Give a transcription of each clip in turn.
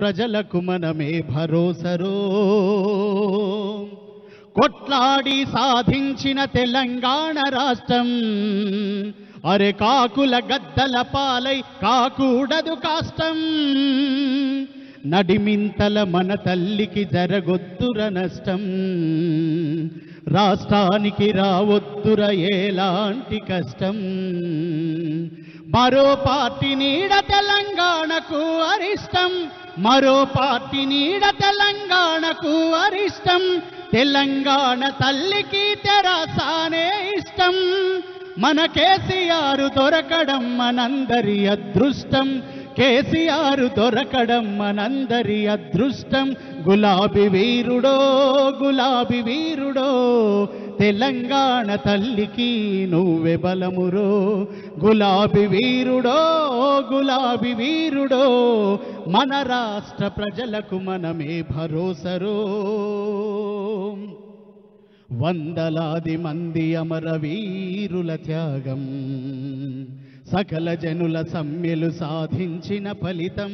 ప్రజలకు మనమే భరోసరో. కొట్లాడి సాధించిన తెలంగాణ రాష్ట్రం అరే కాకుల గద్దల పాలై కాకూడదు కాష్టం. నడిమింతల మన తల్లికి జరగొద్దుర నష్టం. రాష్ట్రానికి రావొద్దుర ఎలాంటి కష్టం. మరో పార్టీ నీడ తెలంగాణకు అరిష్టం. మరో పార్టీ నీడ తెలంగాణకు అరిష్టం. తెలంగాణ తల్లికి తెరసానే ఇష్టం. మన కేసీఆర్ దొరకడం మనందరి అదృష్టం. కేసీఆర్ దొరకడం మనందరి అదృష్టం. గులాబీ వీరుడో గులాబీ వీరుడో తెలంగాణ తల్లికి నువ్వే బలమురో. గులాబీ వీరుడో గులాబీ వీరుడో మన రాష్ట్ర ప్రజలకు మనమే భరోసరో. వందలాది మంది అమరవీరుల త్యాగం. సకల జనుల సమ్మెలు సాధించిన ఫలితం.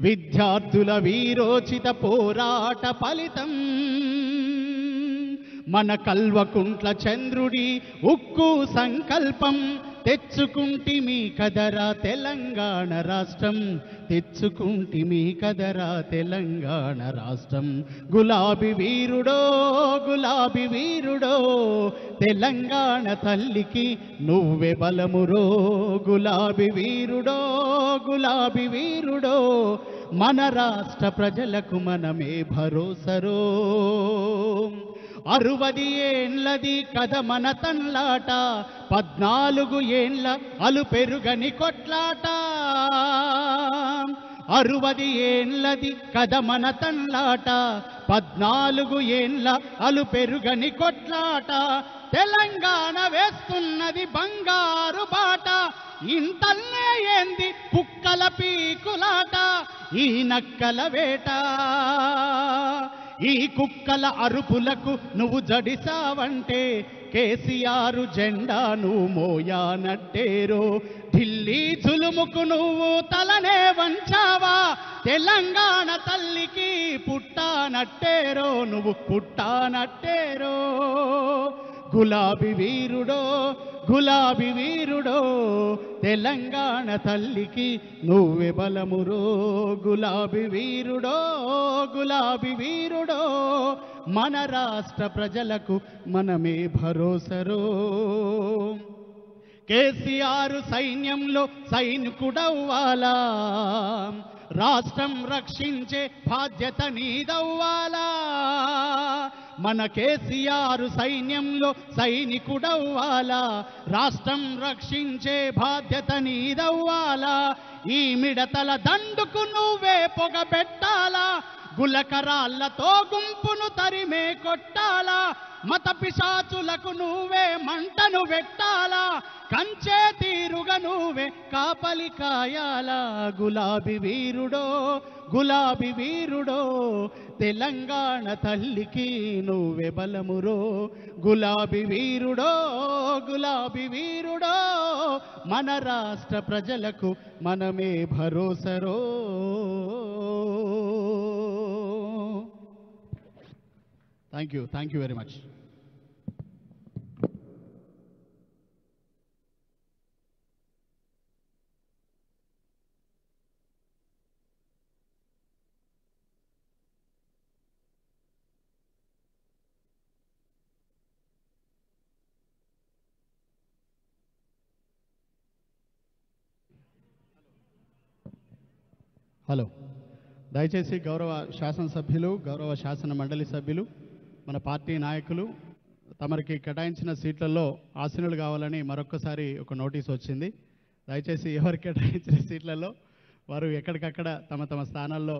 విద్యార్థుల వీరోచిత పోరాట ఫలితం. మన కల్వకుంట్ల చంద్రుడి ఉక్కు సంకల్పం. తెచ్చుకుంటిమి కదరా తెలంగాణ రాష్ట్రం. తెచ్చుకుంటిమి కదరా తెలంగాణ రాష్ట్రం. గులాబీ వీరుడో గులాబీ వీరుడో తెలంగాణ తల్లికి నువ్వే బలమురో. గులాబీ వీరుడో గులాబీ వీరుడో మన రాష్ట్ర ప్రజలకు మనమే భరోసరో అరువది ఏండ్లది కథ మన తన్లాట పద్నాలుగు ఏండ్ల అలు పెరుగని కొట్లాట. అరువది ఏండ్లది కథ మన తన్లాట పద్నాలుగు ఏండ్ల అలు పెరుగని కొట్లాట. తెలంగాణ వేస్తున్నది బంగారు బాట. ఇంతల్లే ఏంది కుక్కల పీకులాట? ఈ నక్కల వేట. ఈ కుక్కల అరుపులకు నువ్వు జడిసావంటే కేసీఆర్ జెండా మోయానట్టేరో. ఢిల్లీ చులుముకు నువ్వు తలనే వంచావా? తెలంగాణ తల్లికి పుట్టానట్టేరో నువ్వు పుట్టానట్టేరో. గులాబీ వీరుడో గులాబీ వీరుడో తెలంగాణ తల్లికి నువ్వే బలమురో. గులాబీ వీరుడో గులాబీ వీరుడో మన రాష్ట్ర ప్రజలకు మనమే భరోసరో. కేసీఆర్ సైన్యంలో సైనికుడవ్వాలా? రాష్ట్రం రక్షించే బాధ్యత నీదవ్వాలా? మన కేసీఆర్ సైన్యంలో సైనికుడవ్వాలా? రాష్ట్రం రక్షించే బాధ్యత నీదవ్వాలా? ఈ మిడతల దండుకు నువ్వే పొగ పెట్టాలా? గులకరాళ్ళతో గుంపును తరిమే కొట్టాలా? మత పిశాచులకు నువ్వే మంటను పెట్టాలా కంచే తీరుగా నువ్వే కాపలి కాయాలా? గులాబీ వీరుడో గులాబీ వీరుడో తెలంగాణ తల్లికి నువ్వే బలమురో. గులాబీ వీరుడో గులాబీ వీరుడో మన రాష్ట్ర ప్రజలకు మనమే భరోసరో. Thank you thank you very much hello దయచేసి గౌరవ శాసనసభ్యులు గౌరవ శాసన మండలి సభ్యులు మన పార్టీ నాయకులు తమరికి కేటాయించిన సీట్లలో ఆసీనులు కావాలని మరొక్కసారి ఒక నోటీస్ వచ్చింది. దయచేసి ఎవరు కేటాయించిన సీట్లలో వారు ఎక్కడికక్కడ తమ తమ స్థానాల్లో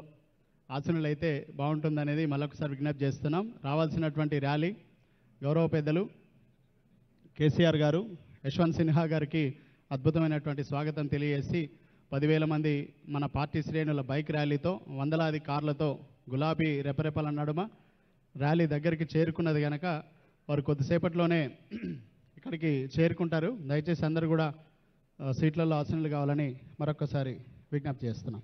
ఆసీనులు అయితే బాగుంటుందనేది మరొకసారి విజ్ఞప్తి చేస్తున్నాం. రావాల్సినటువంటి ర్యాలీ గౌరవ పెద్దలు కేసీఆర్ గారు యశ్వంత్ సిన్హా గారికి అద్భుతమైనటువంటి స్వాగతం తెలియజేసి పదివేల మంది మన పార్టీ శ్రేణుల బైక్ ర్యాలీతో వందలాది కార్లతో గులాబీ రెపరెపల నడుమ ర్యాలీ దగ్గరికి చేరుకున్నది కనుక వారు కొద్దిసేపట్లోనే ఇక్కడికి చేరుకుంటారు. దయచేసి అందరూ కూడా సీట్లలో ఆసనలు కావాలని మరొకసారి విజ్ఞప్తి చేస్తున్నాం.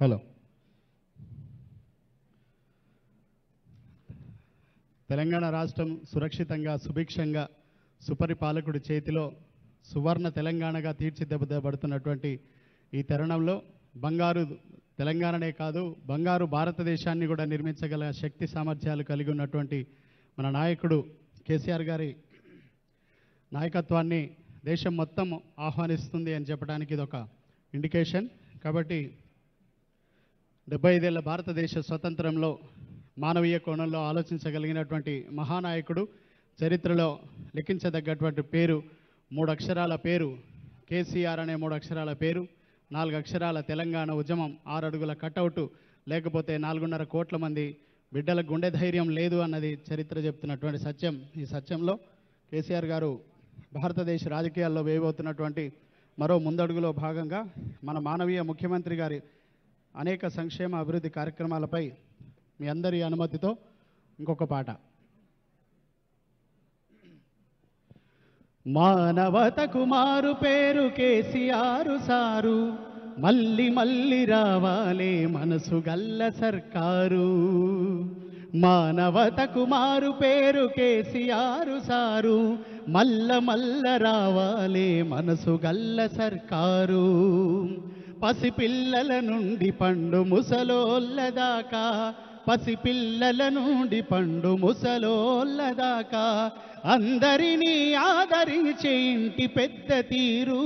హలో. తెలంగాణ రాష్ట్రం సురక్షితంగా సుభిక్షంగా సుపరిపాలకుడి చేతిలో సువర్ణ తెలంగాణగా తీర్చిదిద్దబడుతున్నటువంటి ఈ తరుణంలో బంగారు తెలంగాణనే కాదు బంగారు భారతదేశాన్ని కూడా నిర్మించగల శక్తి సామర్థ్యాలు కలిగి ఉన్నటువంటి మన నాయకుడు కేసీఆర్ గారి నాయకత్వాన్ని దేశం మొత్తం ఆహ్వానిస్తుంది అని చెప్పడానికి ఇది ఒక ఇండికేషన్ కాబట్టి డెబ్బై ఐదేళ్ళ భారతదేశ స్వతంత్రంలో మానవీయ కోణంలో ఆలోచించగలిగినటువంటి మహానాయకుడు చరిత్రలో లిఖించదగ్గటువంటి పేరు మూడు అక్షరాల పేరు కేసీఆర్ అనే మూడు అక్షరాల పేరు నాలుగు అక్షరాల తెలంగాణ ఉద్యమం ఆరు అడుగుల కటౌటు లేకపోతే నాలుగున్నర కోట్ల మంది బిడ్డల గుండె ధైర్యం లేదు అన్నది చరిత్ర చెప్తున్నటువంటి సత్యం. ఈ సత్యంలో కేసీఆర్ గారు భారతదేశ రాజకీయాల్లో వేయబోతున్నటువంటి మరో ముందడుగులో భాగంగా మన మానవీయ ముఖ్యమంత్రి గారి అనేక సంక్షేమ అభివృద్ధి కార్యక్రమాలపై మీ అందరి అనుమతితో ఇంకొక పాట. మానవతకు మారు పేరు కేసీఆర్ సారు. మళ్ళీ మళ్ళీ రావాలే మనసు గల్ల సర్కారు. మానవతకు మారు పేరు కేసీఆర్ సారు. మల్ల మల్ల రావాలే మనసు గల్ల సర్కారు. పసిపిల్లల నుండి పండు ముసలోల్లదాకా పసిపిల్లల నుండి పండు ముసలోల్లదాకా అందరినీ ఆదరించి ఇంటి పెద్ద తీరు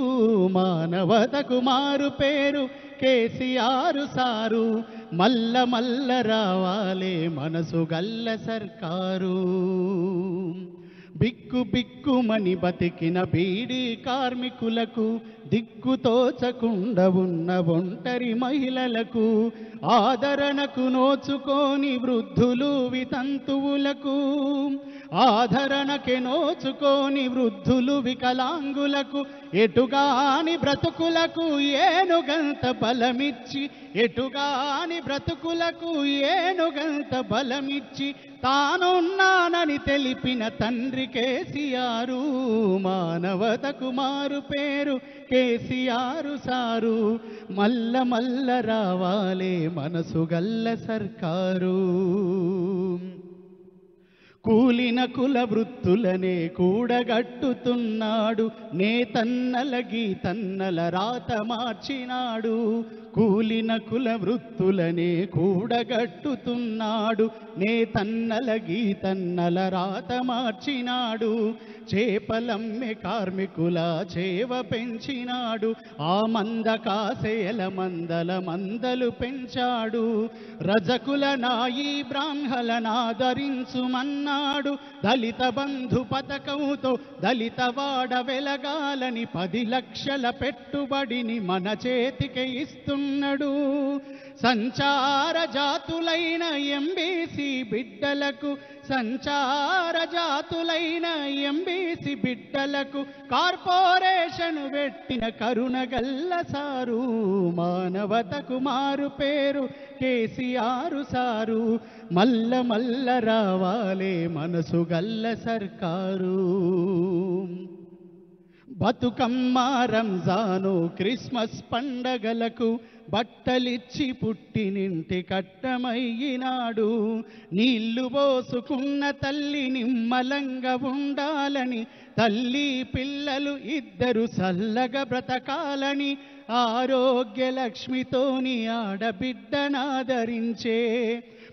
మానవతకు మారు పేరు కేసీఆర్ సారు మల్ల మల్ల రావాలే మనసు గల్ల సర్కారు. బిక్కు బిక్కుమని బతికిన బీడీ కార్మికులకు దిక్కుతోచకుండ ఉన్న ఒంటరి మహిళలకు ఆదరణకు నోచుకోని వృద్ధులు వితంతువులకు ఆదరణకి నోచుకోని వృద్ధులు వికలాంగులకు ఎటుగాని బ్రతుకులకు ఏనుగంత బలమిచ్చి ఎటుగాని బ్రతుకులకు ఏనుగంత బలమిచ్చి తానున్నానని తెలిపిన తండ్రి కేసీఆరు మానవత కుమారు పేరు కేసీఆరు సారు మల్ల మల్ల రావాలే మనసు గల్ల సర్కారు. కూలిన కుల వృత్తులనే కూడగట్టుతున్నాడు నేతన్నల గీతన్నల రాత మార్చినాడు. కూలిన కుల వృత్తులనే కూడగట్టుతున్నాడు నేతన్నల గీతన్నల రాత మార్చినాడు. చేపలమ్మె కార్మికుల చేవ పెంచినాడు. ఆ మంద కాసేల మందల మందలు పెంచాడు. రజకుల నాయి బ్రాహ్మలనాదరించుమన్నాడు దళిత బంధు పథకంతో దళిత వాడ వెలగాలని పది లక్షల పెట్టుబడిని మన చేతికి ఇస్తున్నాడు. సంచార జాతులైన ఎంబీసీ బిడ్డలకు సంచార జాతులైన ఎంబీసీ బిడ్డలకు కార్పొరేషన్ పెట్టిన కరుణ గల్ల సారు మానవతకు మారు పేరు కేసీఆర్ సారు. మల్ల మల్ల రావాలే మనసు గల్ల సర్కారు. బతుకమ్మ రంజాను క్రిస్మస్ పండగలకు బట్టలిచ్చి పుట్టినింటి కట్టమయ్యినాడు. నీళ్ళు పోసుకున్న తల్లి నిమ్మలంగా ఉండాలని తల్లి పిల్లలు ఇద్దరు చల్లగా బ్రతకాలని ఆరోగ్య లక్ష్మితోని ఆడబిడ్డనాదరించే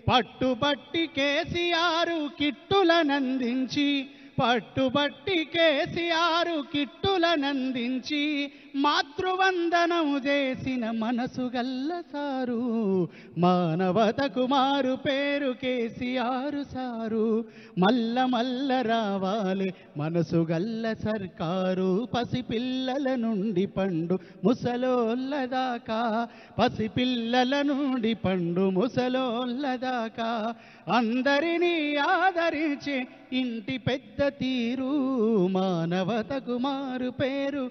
పట్టుబట్టి కేసీఆరు కిట్టులనందించి పట్టుబట్టి కేసీఆర్ కిట్టులనందించి మాతృవందనం చేసిన మనసు గల్లసారు సారు. కుమారు పేరు కేసీఆర్ సారు. మల్ల మల్ల రావాలి మనసు గల్ల సర్కారు. పసిపిల్లల నుండి పండు ముసలోళ్ళ దాకా పసిపిల్లల నుండి పండు ముసలోళ్ళ దాకా అందరినీ ఆదరించి ఇంటి పెద్ద తీరు. మానవత కుమారు పేరు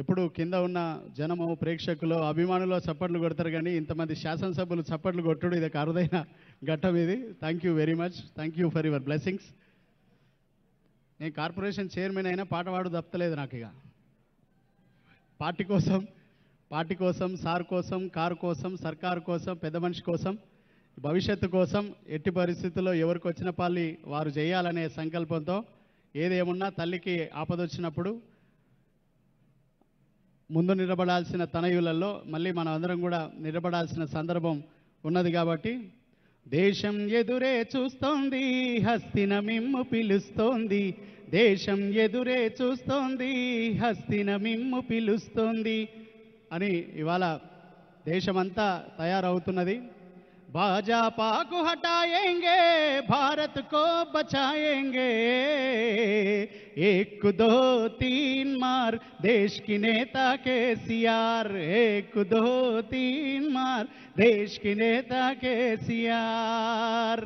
ఎప్పుడు కింద ఉన్న జనము ప్రేక్షకులు అభిమానులు చప్పట్లు కొడతారు కానీ ఇంతమంది శాసనసభ్యులు చప్పట్లు కొట్టుడు ఇది ఒక అరుదైన ఘట్టం ఇది. Thank you very much thank you for your blessings నేను కార్పొరేషన్ చైర్మన్ అయినా పాట పాడు తప్పలేదు నాకు ఇక. పార్టీ కోసం పార్టీ కోసం సార్ కోసం కారు కోసం సర్కారు కోసం పెద్ద మనిషి కోసం భవిష్యత్తు కోసం ఎట్టి పరిస్థితుల్లో ఎవరికి వచ్చిన పాలి వారు చేయాలనే సంకల్పంతో ఏదేమున్నా తల్లికి ఆపదొచ్చినప్పుడు ముందు నిలబడాల్సిన తనయులలో మళ్ళీ మనం అందరం కూడా నిలబడాల్సిన సందర్భం ఉన్నది కాబట్టి దేశం ఎదురే చూస్తోంది హస్తిన మిమ్ము పిలుస్తోంది. దేశం ఎదురే చూస్తోంది హస్తిన మిమ్ము పిలుస్తోంది అని ఇవాళ దేశమంతా తయారవుతున్నది. भाजपा को हटाएंगे भारत को बचाएंगे एक दो तीन मार देश की नेता के सियार एक दो तीन मार देश की నేతా కేసీఆర్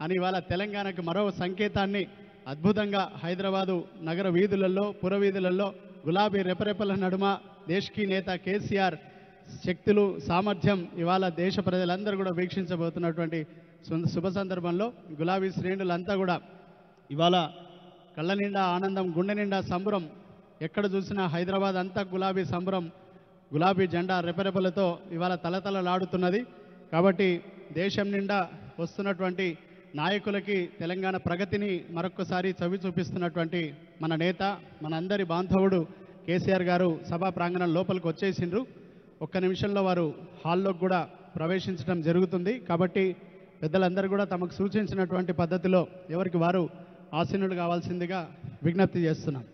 అని ఇవాళ తెలంగాణకు మరో సంకేతాన్ని అద్భుతంగా హైదరాబాదు నగర వీధులలో పురవీధులలో గులాబీ రెపరెపల నడుమ దేశ్కి నేత కేసీఆర్ శక్తులు సామర్థ్యం ఇవాళ దేశ ప్రజలందరూ కూడా వీక్షించబోతున్నటువంటి శుభ సందర్భంలో గులాబీ శ్రేణులంతా కూడా ఇవాళ కళ్ళ నిండా ఆనందం గుండె నిండా సంబరం ఎక్కడ చూసినా హైదరాబాద్ అంతా గులాబీ సంబరం గులాబీ జెండా రెపరెపలతో ఇవాళ తలతలలాడుతున్నది. కాబట్టి దేశం నిండా వస్తున్నటువంటి నాయకులకి తెలంగాణ ప్రగతిని మరొక్కసారి చవి చూపిస్తున్నటువంటి మన నేత మన అందరి బాంధవుడు కేసీఆర్ గారు సభా ప్రాంగణం లోపలికి వచ్చేసిండ్రు. ఒక్క నిమిషంలో వారు హాల్లోకి కూడా ప్రవేశించడం జరుగుతుంది. కాబట్టి పెద్దలందరూ కూడా తమకు సూచించినటువంటి పద్ధతిలో ఎవరికి వారు ఆసీనులు కావాల్సిందిగా విజ్ఞప్తి చేస్తున్నాం.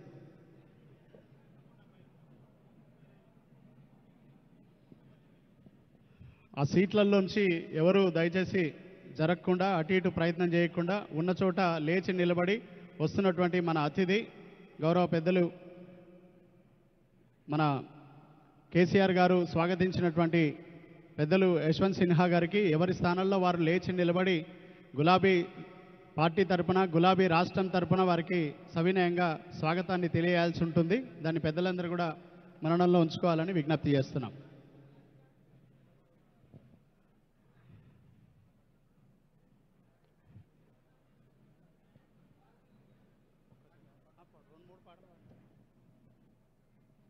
ఆ సీట్లలోంచి ఎవరు దయచేసి జరగకుండా అటు ఇటు ప్రయత్నం చేయకుండా ఉన్న చోట లేచి నిలబడి వస్తున్నటువంటి మన అతిథి గౌరవ పెద్దలు మన కేసీఆర్ గారు స్వాగతించినటువంటి పెద్దలు యశ్వంత్ సిన్హా గారికి ఎవరి స్థానంలో వారు లేచి నిలబడి గులాబీ పార్టీ తరపున గులాబీ రాష్ట్రం తరపున వారికి సవినయంగా స్వాగతాన్ని తెలియాల్సి ఉంటుంది. దాన్ని పెద్దలందరూ కూడా మరణంలో ఉంచుకోవాలని విజ్ఞప్తి చేస్తున్నాం.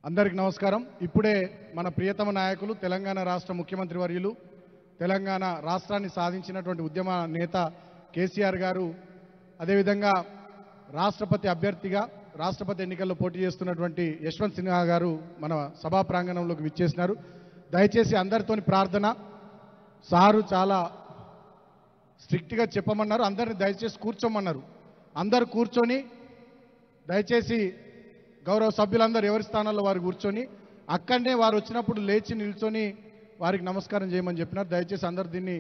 అందరికి నమస్కారం. ఇప్పుడే మన ప్రియతమ నాయకులు తెలంగాణ రాష్ట్ర ముఖ్యమంత్రి వర్యులు తెలంగాణ రాష్ట్రాన్ని సాధించినటువంటి ఉద్యమ నేత కేసీఆర్ గారు అదేవిధంగా రాష్ట్రపతి అభ్యర్థిగా రాష్ట్రపతి ఎన్నికల్లో పోటీ చేస్తున్నటువంటి యశ్వంత్ సిన్హా గారు మన సభా ప్రాంగణంలోకి విచ్చేసినారు. దయచేసి అందరితోని ప్రార్థన. సారు చాలా స్ట్రిక్ట్గా చెప్పమన్నారు. అందరిని దయచేసి కూర్చోమన్నారు. అందరు కూర్చొని దయచేసి గౌరవ సభ్యులందరూ ఎవరి స్థానాల్లో వారు కూర్చొని అక్కడనే వారు వచ్చినప్పుడు లేచి నిల్చొని వారికి నమస్కారం చేయమని చెప్పినారు. దయచేసి అందరు దీన్ని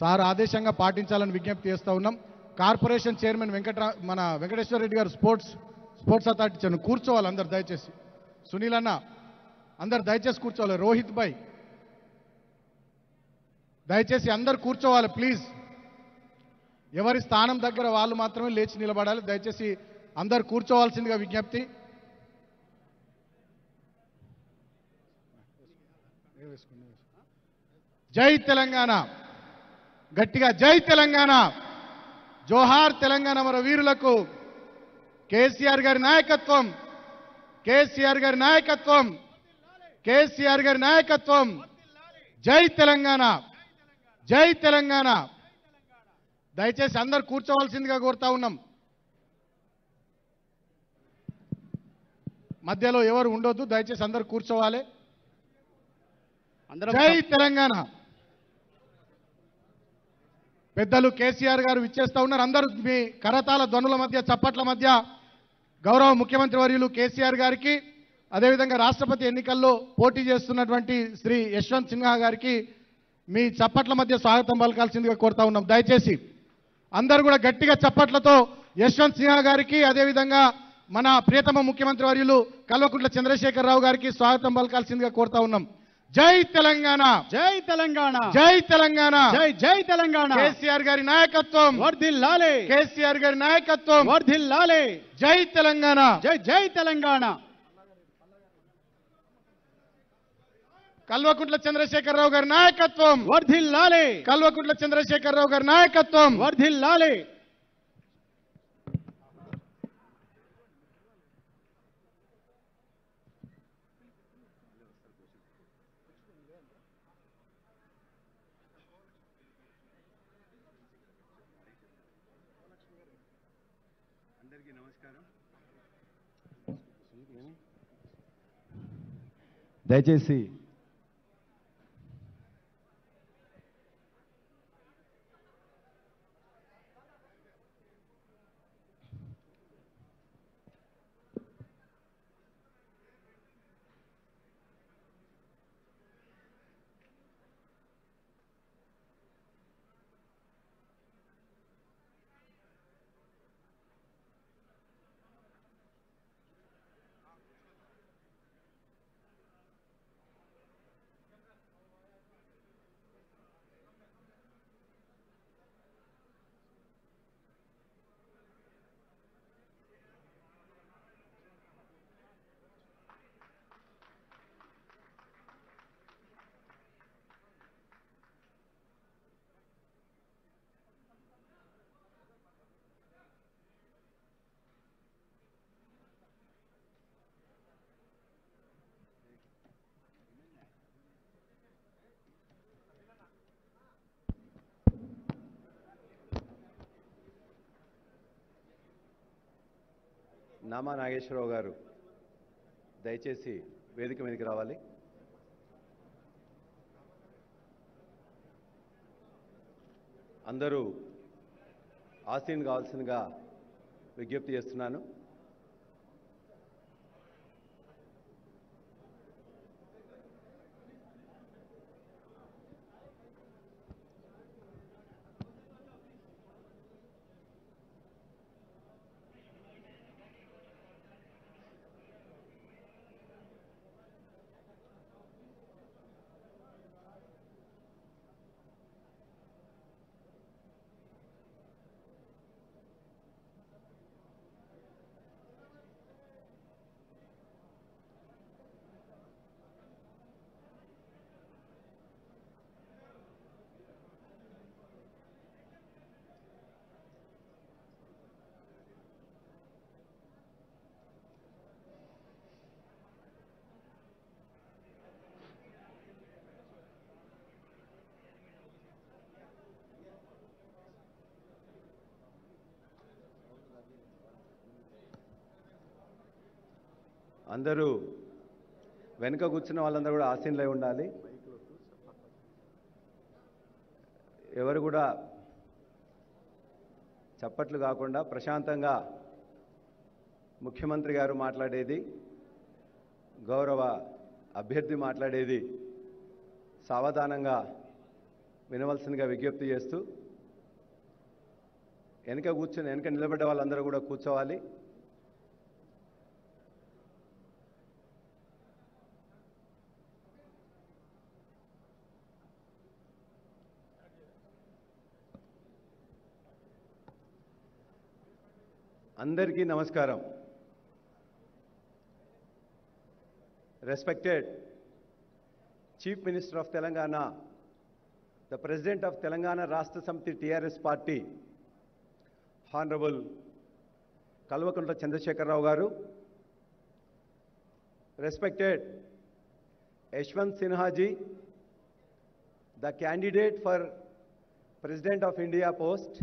సార్ ఆదేశంగా పాటించాలని విజ్ఞప్తి చేస్తూ ఉన్నాం. కార్పొరేషన్ చైర్మన్ వెంకట మన వెంకటేశ్వర రెడ్డి గారు స్పోర్ట్స్ స్పోర్ట్స్ అథారిటీ చైర్మన్ కూర్చోవాలి అందరు దయచేసి. సునీల్ అన్న అందరు దయచేసి కూర్చోవాలి. రోహిత్ భాయ్ దయచేసి అందరు కూర్చోవాలి ప్లీజ్. ఎవరి స్థానం దగ్గర వాళ్ళు మాత్రమే లేచి నిలబడాలి. దయచేసి అందరు కూర్చోవాల్సిందిగా విజ్ఞప్తి. జై తెలంగాణ. గట్టిగా జై తెలంగాణ. జోహార్ తెలంగాణ మన వీరులకు. కేసీఆర్ గారి నాయకత్వం. కేసీఆర్ గారి నాయకత్వం. కేసీఆర్ గారి నాయకత్వం. జై తెలంగాణ. జై తెలంగాణ. దయచేసి అందరు కూర్చోవలసిందిగా కోరుతా ఉన్నాం. మధ్యలో ఎవరు ఉండొద్దు దయచేసి అందరు కూర్చోవాలి. జై తెలంగాణ. పెద్దలు కేసీఆర్ గారు విచ్చేస్తా ఉన్నారు. అందరూ మీ కరతాల ధ్వనుల మధ్య చప్పట్ల మధ్య గౌరవ ముఖ్యమంత్రి వర్యులు కేసీఆర్ గారికి అదేవిధంగా రాష్ట్రపతి ఎన్నికల్లో పోటీ చేస్తున్నటువంటి శ్రీ యశ్వంత్ సిన్హా గారికి మీ చప్పట్ల మధ్య స్వాగతం పలకాల్సిందిగా కోరుతా ఉన్నాం. దయచేసి అందరూ కూడా గట్టిగా చప్పట్లతో యశ్వంత్ సిన్హా గారికి అదేవిధంగా మన ప్రియతమ ముఖ్యమంత్రి వర్యులు కల్వకుంట్ల చంద్రశేఖరరావు గారికి స్వాగతం పలకాల్సిందిగా కోరుతా ఉన్నాం. జై తెలంగాణ. జై తెలంగాణ. జై తెలంగాణ. జై జై తెలంగాణ. కేసీఆర్ గారి నాయకత్వం. వర్ధిల్లాలే కేసీఆర్ గారి నాయకత్వం. వర్ధిల్లాలే జై తెలంగాణ. జై జై తెలంగాణ. కల్వకుంట్ల చంద్రశేఖరరావు గారి నాయకత్వం. వర్ధిల్లాలే కల్వకుంట్ల చంద్రశేఖరరావు గారి నాయకత్వం. వర్ధిల్లాలే దయచేసి నామా నాగేశ్వరరావు గారు దయచేసి వేదిక మీదకి రావాలి. అందరూ ఆసీన్ కావాల్సిందిగా విజ్ఞప్తి చేస్తున్నాను. అందరూ వెనుక కూర్చున్న వాళ్ళందరూ కూడా ఆసీన్లై ఉండాలి. ఎవరు కూడా చప్పట్లు కాకుండా ప్రశాంతంగా ముఖ్యమంత్రి గారు మాట్లాడేది గౌరవ అభ్యర్థి మాట్లాడేది సావధానంగా వినవలసిందిగా విజ్ఞప్తి చేస్తూ వెనక కూర్చొని వెనక నిలబడ్డ వాళ్ళందరూ కూడా కూర్చోవాలి. అందరికీ నమస్కారం. Respected chief minister of Telangana the president of Telangana Rashtra Samithi TRS party honourable Kalvakuntla Chandrasekhara Rao garu respected Yashwant Sinha ji the candidate for president of India post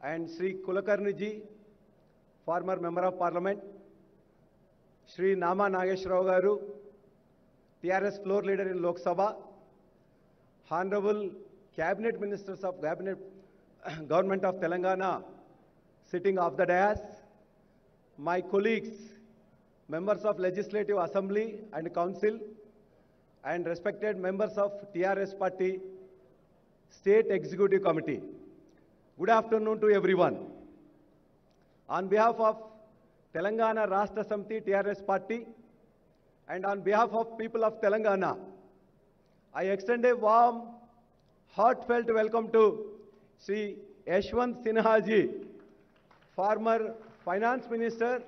and Shri Kulkarni ji former member of parliament Shri Nama Nageswara Rao garu TRS floor leader in Lok Sabha honourable cabinet ministers of cabinet government of Telangana sitting of the dais my colleagues members of legislative assembly and council and respected members of TRS party state executive committee. Good afternoon to everyone. On behalf of Telangana Rashtra Samiti TRS Party and on behalf of people of Telangana, I extend a warm, heartfelt welcome to Sri Yashwant Sinha ji, former Finance Minister,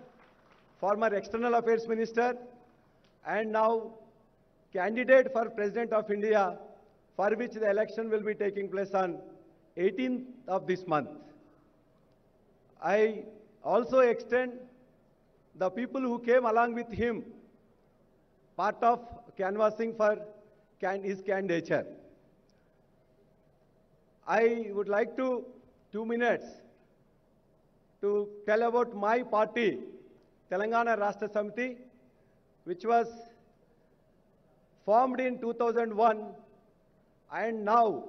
former External Affairs Minister, and now candidate for President of India, for which the election will be taking place on 18th of this month. I also extend the people who came along with him, part of canvassing for can, his candidature. I would like to, two minutes, to tell about my party, Telangana Rashtra Samiti, which was formed in 2001 and now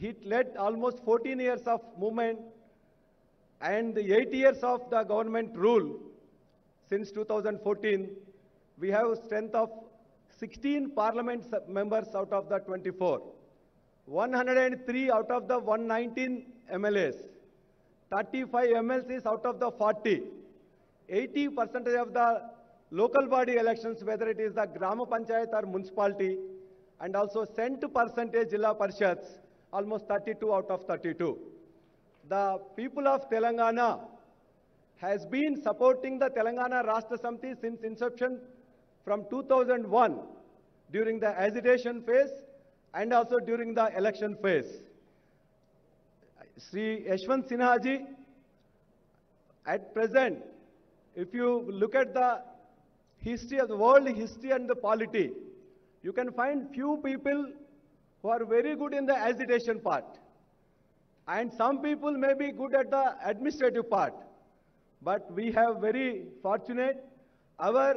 it led almost 14 years of movement and the eight years of the government rule since 2014 we have strength of 16 parliament members out of the 24 103 out of the 119 mlas 35 mlcs out of the 40 80 percentage of the local body elections, whether it is the Grama Panchayat or municipality, and also cent percentage Jilla Parishads, almost 32 out of 32. The people of Telangana has been supporting the Telangana Rashtra Samiti since inception from 2001 during the agitation phase and also during the election phase. Sri Yashwant sinhaji at present, if you look at the history of the world history and the polity, you can find few people who are very good in the agitation part. And some people may be good at the administrative part. But we have very fortunate, our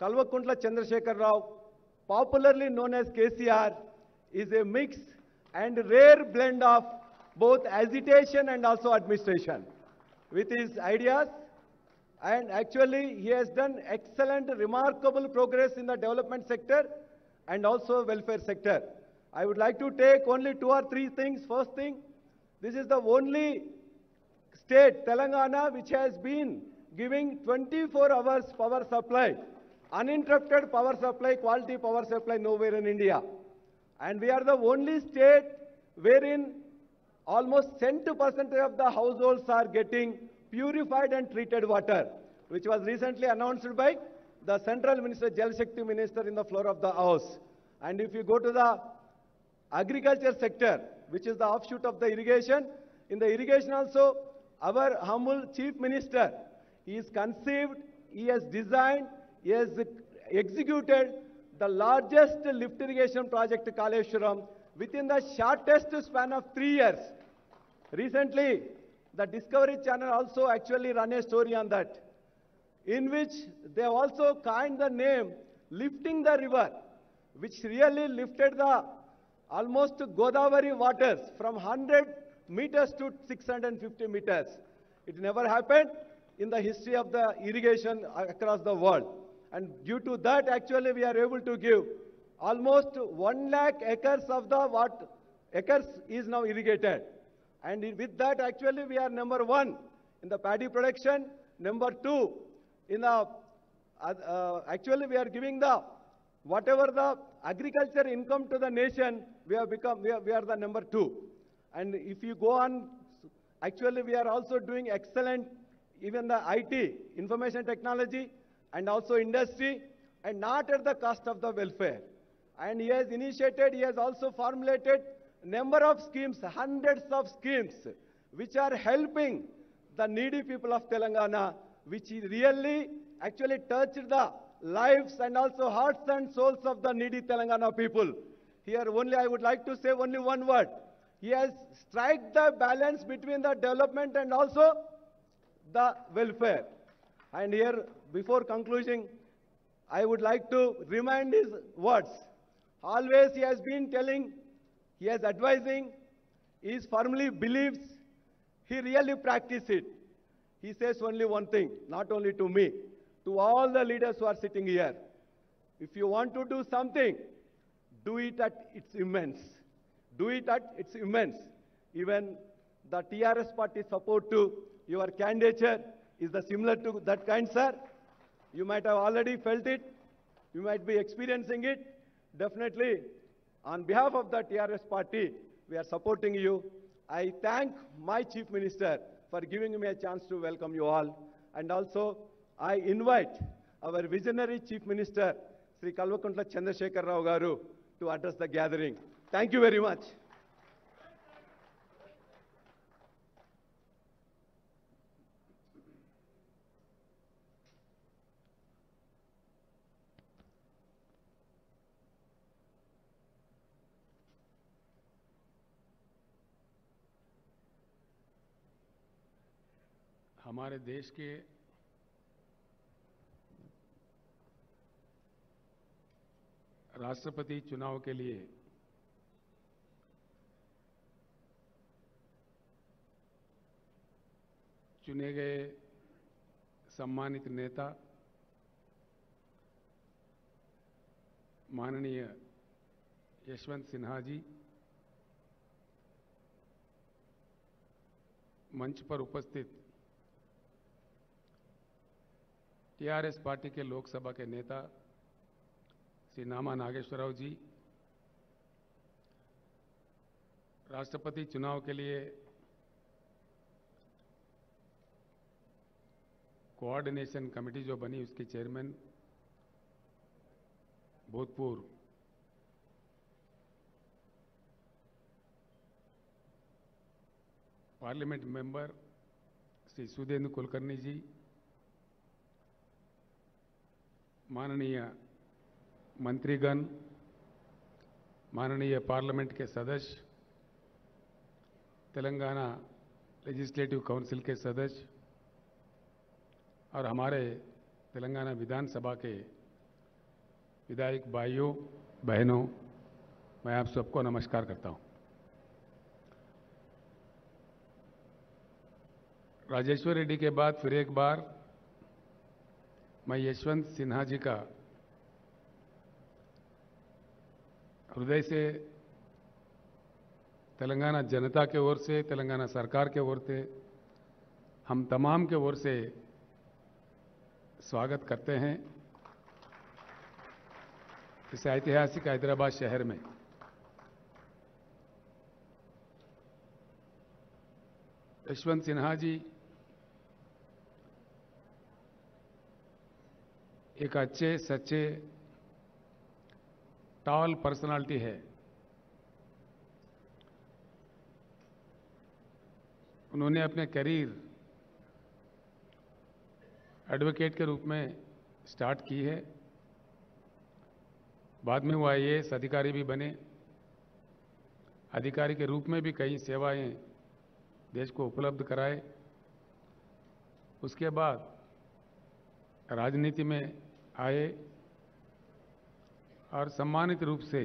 Kalvakuntla Chandrasekhar Rao, popularly known as KCR, is a mix and rare blend of both agitation and also administration. With his ideas, and actually he has done excellent, remarkable progress in the development sector and also welfare sector. I would like to take only two or three things. First thing, this is the only state, Telangana, which has been giving 24 hours power supply, uninterrupted power supply, quality power supply nowhere in India. And we are the only state wherein almost 70% of the households are getting purified and treated water, which was recently announced by the Central Minister, Jal Shakti Minister in the floor of the House. And if you go to the agriculture sector, which is the offshoot of the irrigation, in the irrigation also, our humble Chief Minister, he is conceived, he has designed, he has executed the largest lift irrigation project, Kaleshwaram, within the shortest span of three years. Recently, the Discovery Channel also actually ran a story on that, in which they have also coined the name Lifting the River, which really lifted the almost Godavari waters from 100 meters to 650 meters. It never happened in the history of the irrigation across the world. And due to that, actually, we are able to give almost 1 lakh acres of the what acres is now irrigated. And with that, actually, we are number one in the paddy production, number two in the, uh, uh, actually, we are giving the, whatever the agriculture income to the nation, we have become, we are, we are the number two. And if you go on, actually, we are also doing excellent, even the IT, information technology, and also industry, and not at the cost of the welfare. And he has initiated, he has also formulated number of schemes, hundreds of schemes, which are helping the needy people of Telangana, which really actually touched the lives and also hearts and souls of the needy Telangana people. Here only I would like to say only one word. He has strike the balance between the development and also the welfare. And here, before concluding, I would like to remind his words. Always he has been telling, he has advising, he firmly believes, he really practice it. He says only one thing, not only to me, to all the leaders who are sitting here. If you want to do something, do it at its immense. Do it at its immense. Even the TRS party support to your candidature is the similar to that kind, sir. You might have already felt it. You might be experiencing it. Definitely, on behalf of the TRS party, we are supporting you. I thank my chief minister for giving me a chance to welcome you all. And also, I invite our visionary chief minister, Sri Kalvakuntla Chandrasekhar Rao Garu, to address the gathering. Thank you very much. हमारे देश के राष्ट्रपति चुनाव के लिए। चुने गए सम्मानित नेता, माननीय यशवंत सिन्हा जी, मंच पर उपस्थित टीआरएस पार्टी के लोकसभा के नेता श्री नामा नागेश्वरराव जी। राष्ट्रपति चुनाव के लिए कोऑर्डिनेशन कमेटी जो बनी, उसके चेयरमैन भूतपूर्व पार्लियामेंट मेंबर श्री सुधेंद्र कुलकर्णी जी, माननीय मंत्रीगण, माननीय पार्लियामेंट के सदस्य, तेलंगाना लेजिस्लेटिव काउंसिल के सदस्य और हमारे तेलंगाना विधानसभा के विधायक भाइयों, बहनों, मैं आप सबको नमस्कार करता हूँ। राजेश्वर रेड्डी के बाद फिर एक बार मैं यशवंत सिन्हा जी का हृदय से, तेलंगाना जनता के ओर से, तेलंगाना सरकार के ओर से, हम तमाम के ओर से स्वागत करते हैं इस ऐतिहासिक हैदराबाद शहर में। यशवंत सिन्हा जी, एक अच्छे, सच्चे टॉल पर्सनालिटी है। उन्होंने अपने करियर एडवोकेट के रूप में स्टार्ट की है। बाद में वो आईएएस अधिकारी भी बने। अधिकारी के रूप में भी कई सेवाएँ देश को उपलब्ध कराए। उसके बाद राजनीति में आए। और सम्मानित रूप से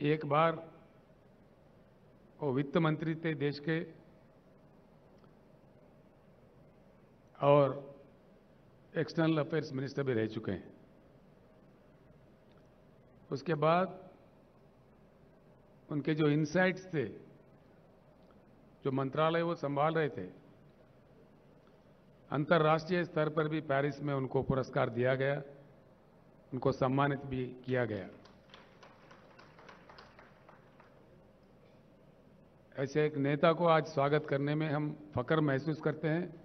एक बार वो वित्त मंत्री थे देश के, और एक्सटर्नल अफेयर्स मिनिस्टर भी रह चुके हैं। उसके बाद उनके जो इनसाइट्स थे, जो मंत्रालय वो संभाल रहे थे, अंतर्राष्ट्रीय स्तर पर भी पेरिस में उनको पुरस्कार दिया गया। उनको सम्मानित भी किया गया। ऐसे एक नेता को आज स्वागत करने में हम फकर महसूस करते हैं।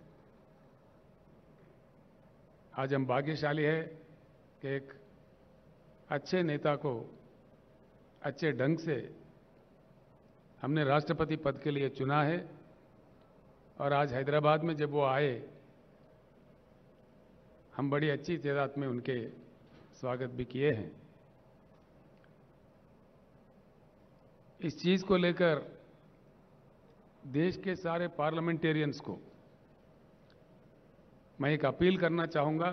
आज हम भाग्यशाली है कि एक अच्छे नेता को अच्छे ढंग से हमने राष्ट्रपति पद के लिए चुना है और आज हैदराबाद में जब वो आए, हम बड़ी अच्छी तादाद में उनके स्वागत भी किए हैं। इस चीज़ को लेकर देश के सारे पार्लियामेंटेरियंस को मैं एक अपील करना चाहूँगा,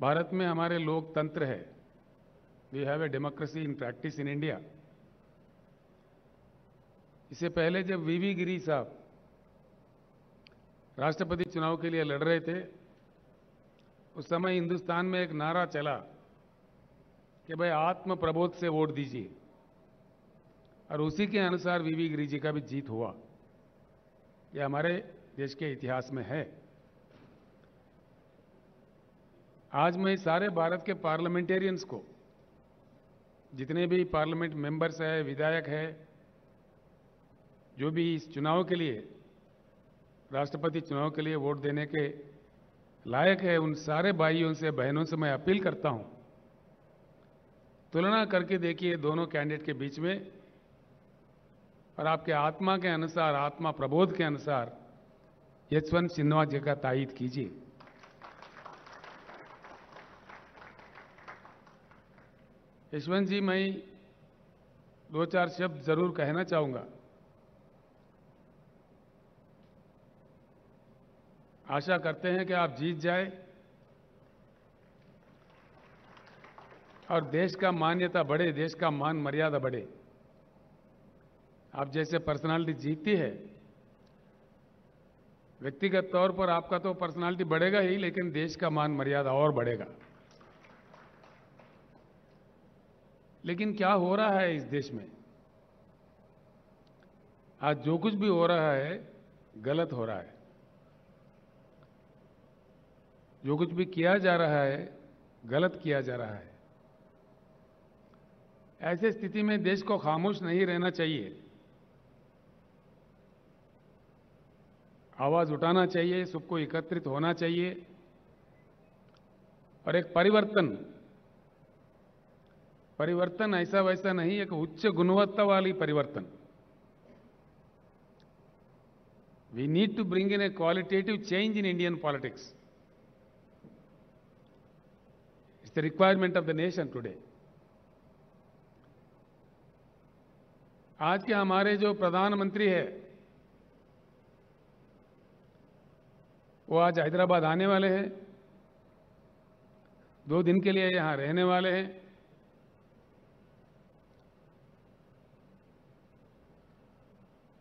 भारत में हमारे लोकतंत्र है। We have a democracy in practice in India इससे पहले जब वीवी गिरी साहब राष्ट्रपति चुनाव के लिए लड़ रहे थे उस समय हिंदुस्तान में एक नारा चला कि भाई आत्म प्रबोध से वोट दीजिए। और उसी के अनुसार वीवी गिरी जी का भी जीत हुआ। यह हमारे देश के इतिहास में है। आज मैं सारे भारत के पार्लियामेंटेरियंस को, जितने भी पार्लियामेंट मेंबर्स है, विधायक है, जो भी इस चुनाव के लिए, राष्ट्रपति चुनाव के लिए वोट देने के लायक है उन सारे भाइयों से, बहनों से मैं अपील करता हूँ। तुलना करके देखिए दोनों कैंडिडेट के बीच में और आपके आत्मा के अनुसार, आत्मा प्रबोध के अनुसार यशवंत सिन्हा जी का तायद कीजिए। यशवंत जी, मैं दो चार शब्द ज़रूर कहना चाहूँगा। आशा करते हैं कि आप जीत जाए और देश का मान्यता बढ़े, देश का मान मर्यादा बढ़े। आप जैसे पर्सनालिटी जीतती है, व्यक्तिगत तौर पर आपका तो पर्सनालिटी बढ़ेगा ही, लेकिन देश का मान मर्यादा और बढ़ेगा। लेकिन क्या हो रहा है इस देश में? आज जो कुछ भी हो रहा है, गलत हो रहा है। जो कुछ भी किया जा रहा है, गलत किया जा रहा है। ऐसे स्थिति में देश को खामोश नहीं रहना चाहिए। आवाज़ उठाना चाहिए, सबको एकत्रित होना चाहिए। और एक परिवर्तन परिवर्तन ऐसा वैसा नहीं, एक उच्च गुणवत्ता वाली परिवर्तन। We need to bring in a qualitative change in Indian politics the requirement of the nation today आज के हमारे जो प्रधानमंत्री है, वो आज हैदराबाद आने वाले हैं। दो दिन के लिए यहाँ रहने वाले हैं।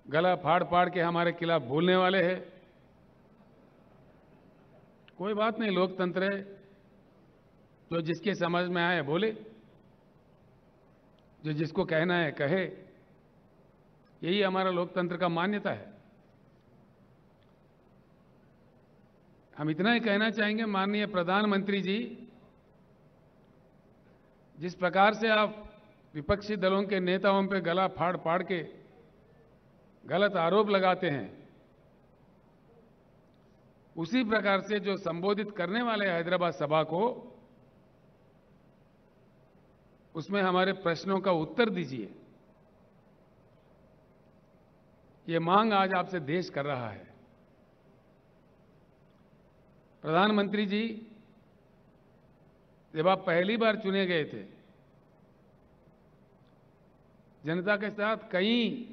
गला फाड़ फाड़ के हमारे खिलाफ बोलने वाले हैं। कोई बात नहीं, लोकतंत्र है। जो जिसके समझ में आए बोले। जो जिसको कहना है कहे। यही हमारा लोकतंत्र का मान्यता है। हम इतना ही कहना चाहेंगे, माननीय प्रधानमंत्री जी, जिस प्रकार से आप विपक्षी दलों के नेताओं पे गला फाड़ फाड़ के गलत आरोप लगाते हैं, उसी प्रकार से जो संबोधित करने वाले हैदराबाद सभा को उसमें हमारे प्रश्नों का उत्तर दीजिए। ये मांग आज आपसे देश कर रहा है। प्रधानमंत्री जी, जब आप पहली बार चुने गए थे, जनता के साथ कई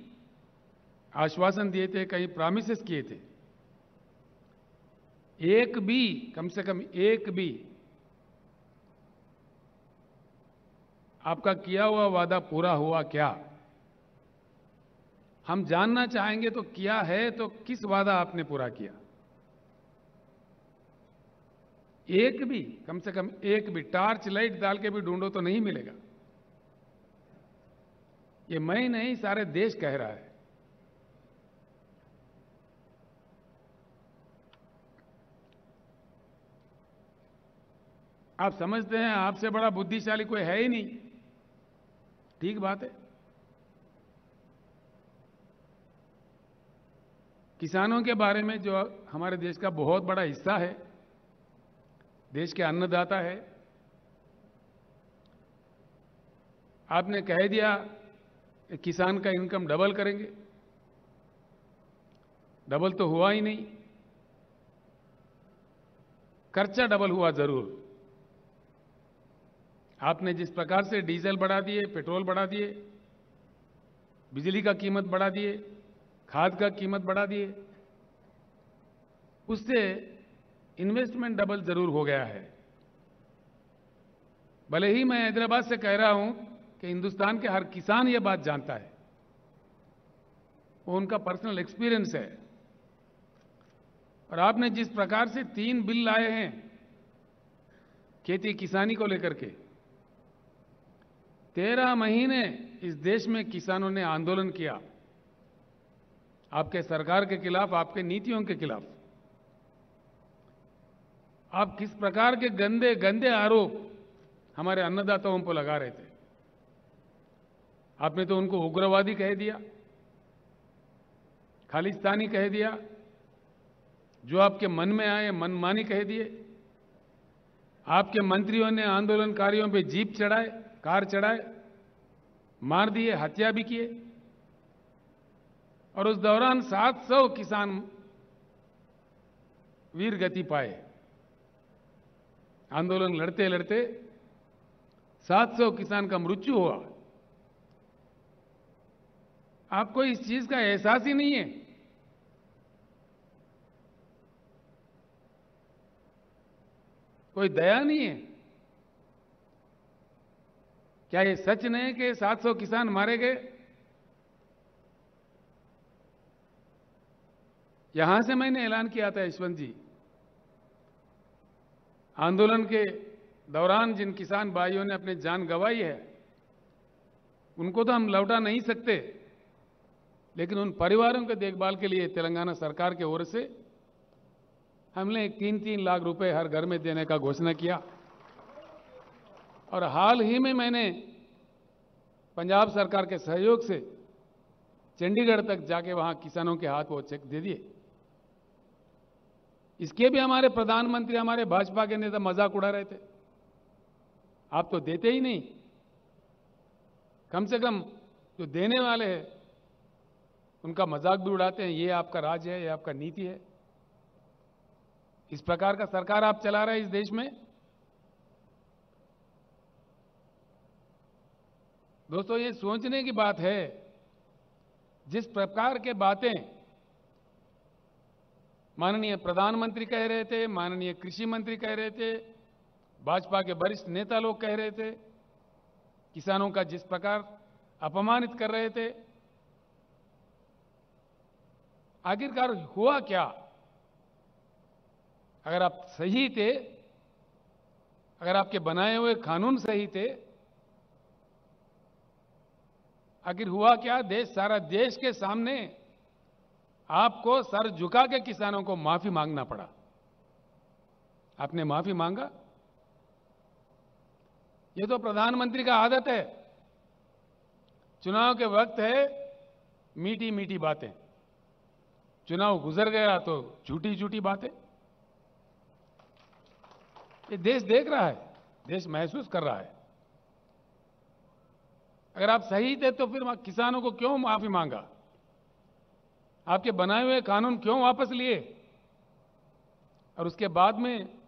आश्वासन दिए थे, कई प्रॉमिसेस किए थे। एक भी, कम से कम एक भी आपका किया हुआ वादा पूरा हुआ क्या? हम जानना चाहेंगे तो किया है तो किस वादा आपने पूरा किया? एक भी, कम से कम एक भी, टार्च लाइट डाल के भी ढूंढो तो नहीं मिलेगा। ये मैं नहीं, सारे देश कह रहा है। आप समझते हैं, आपसे बड़ा बुद्धिशाली कोई है ही नहीं। ठीक बात है। किसानों के बारे में जो हमारे देश का बहुत बड़ा हिस्सा है, देश के अन्नदाता है। आपने कह दिया कि किसान का इनकम डबल करेंगे। डबल तो हुआ ही नहीं। खर्चा डबल हुआ ज़रूर। आपने जिस प्रकार से डीजल बढ़ा दिए, पेट्रोल बढ़ा दिए, बिजली का कीमत बढ़ा दिए, खाद का कीमत बढ़ा दिए, उससे इन्वेस्टमेंट डबल ज़रूर हो गया है। भले ही मैं हैदराबाद से कह रहा हूँ कि हिंदुस्तान के हर किसान ये बात जानता है। वो उनका पर्सनल एक्सपीरियंस है। और आपने जिस प्रकार से तीन बिल लाए हैं खेती किसानी को लेकर के तेरह महीने इस देश में किसानों ने आंदोलन किया। आपके सरकार के खिलाफ, आपके नीतियों के खिलाफ। आप किस प्रकार के गंदे गंदे आरोप हमारे अन्नदाताओं पर लगा रहे थे? आपने तो उनको उग्रवादी कह दिया, खालिस्तानी कह दिया, जो आपके मन में आए, मनमानी कह दिए। आपके मंत्रियों ने आंदोलनकारियों पे जीप चढ़ाए। कार चढ़ाए, मार दिए, हत्या भी किए। और उस दौरान 700 किसान वीर गति पाए। आंदोलन लड़ते लड़ते 700 किसान का मृत्यु हुआ। आपको इस चीज़ का एहसास ही नहीं है। कोई दया नहीं है। क्या ये सच नहीं कि 700 किसान मारे गए? यहाँ से मैंने ऐलान किया था यशवंत जी। आंदोलन के दौरान जिन किसान भाइयों ने अपनी जान गंवाई है, उनको तो हम लौटा नहीं सकते, लेकिन उन परिवारों के देखभाल के लिए तेलंगाना सरकार की ओर से हमने तीन तीन लाख रुपए हर घर में देने का घोषणा किया। और हाल ही में मैंने पंजाब सरकार के सहयोग से चंडीगढ़ तक जाके वहाँ किसानों के हाथ वो चेक दे दिए। इसके भी हमारे प्रधानमंत्री, हमारे भाजपा के नेता मज़ाक उड़ा रहे थे। आप तो देते ही नहीं। कम से कम जो देने वाले हैं, उनका मज़ाक भी उड़ाते हैं, ये आपका राज है, ये आपका नीति है। इस प्रकार का सरकार आप चला रहे हैं इस देश में। दोस्तों, ये सोचने की बात है, जिस प्रकार के बातें माननीय प्रधानमंत्री कह रहे थे, माननीय कृषि मंत्री कह रहे थे, भाजपा के वरिष्ठ नेता लोग कह रहे थे, किसानों का जिस प्रकार अपमानित कर रहे थे, आखिरकार हुआ क्या? अगर आप सही थे, अगर आपके बनाए हुए कानून सही थे आखिर हुआ क्या? देश, सारा देश के सामने आपको सर झुका के किसानों को माफ़ी मांगना पड़ा। आपने माफ़ी मांगा? ये तो प्रधानमंत्री का आदत है। चुनाव के वक्त है, मीठी मीठी बातें। चुनाव गुजर गया तो झूठी झूठी बातें। ये देश देख रहा है, देश महसूस कर रहा है। अगर आप सही थे तो फिर किसानों को क्यों माफ़ी मांगा? आपके बनाए हुए कानून क्यों वापस लिए? और उसके बाद में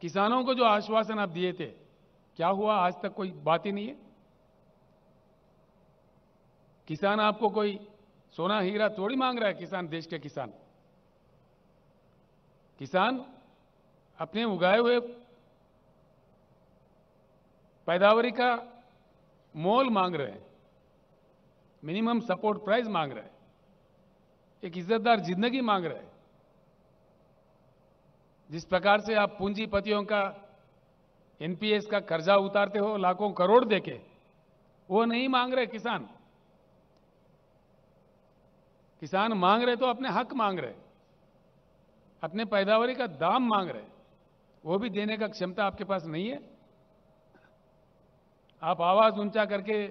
किसानों को जो आश्वासन आप दिए थे, क्या हुआ? आज तक कोई बात ही नहीं है। किसान आपको कोई सोना हीरा थोड़ी मांग रहा है, किसान, देश के किसान। किसान अपने उगाए हुए पैदावारी का मोल मांग रहे हैं। मिनिमम सपोर्ट प्राइस मांग रहे हैं। एक इज्जतदार ज़िंदगी मांग रहे हैं। जिस प्रकार से आप पूंजीपतियों का, एनपीएस का कर्जा उतारते हो, लाखों करोड़ देके, वो नहीं मांग रहे किसान। किसान मांग रहे तो अपने हक मांग रहे अपने पैदावारी का दाम मांग रहे वो भी देने का क्षमता आपके पास नहीं है। आप आवाज़ ऊँचा करके,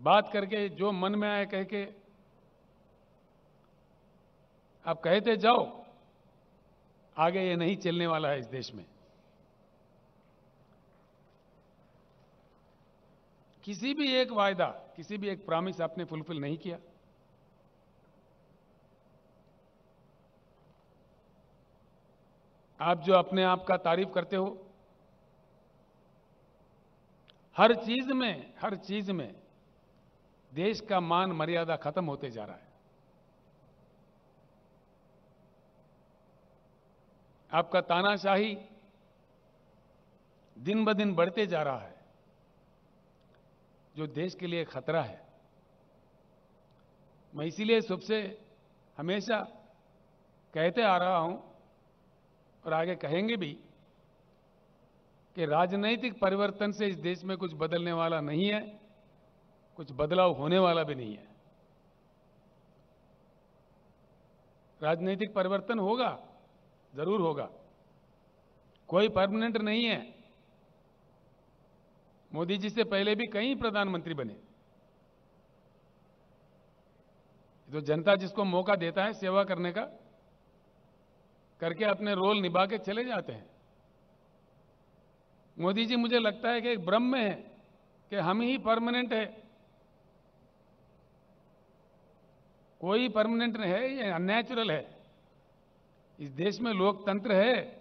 बात करके, जो मन में आए कह के, आप कहते जाओ, आगे ये नहीं चलने वाला है इस देश में। किसी भी एक वायदा, किसी भी एक प्रॉमिस आपने फुलफिल नहीं किया। आप जो अपने आप का तारीफ़ करते हो हर चीज़ में, हर चीज़ में देश का मान, मर्यादा खत्म होते जा रहा है। आपका तानाशाही दिन ब दिन बढ़ते जा रहा है, जो देश के लिए खतरा है। मैं इसीलिए सबसे हमेशा कहते आ रहा हूँ और आगे कहेंगे भी कि राजनैतिक परिवर्तन से इस देश में कुछ बदलने वाला नहीं है, कुछ बदलाव होने वाला भी नहीं है। राजनीतिक परिवर्तन होगा, ज़रूर होगा। कोई परमानेंट नहीं है। मोदी जी से पहले भी कई प्रधानमंत्री बने। तो जनता जिसको मौका देता है सेवा करने का, करके अपने रोल निभा के चले जाते हैं। मोदी जी, मुझे लगता है कि एक ब्रह्म है कि हम ही परमानेंट है। कोई परमानेंट नहीं है, ये अननेचुरल है। इस देश में लोकतंत्र है,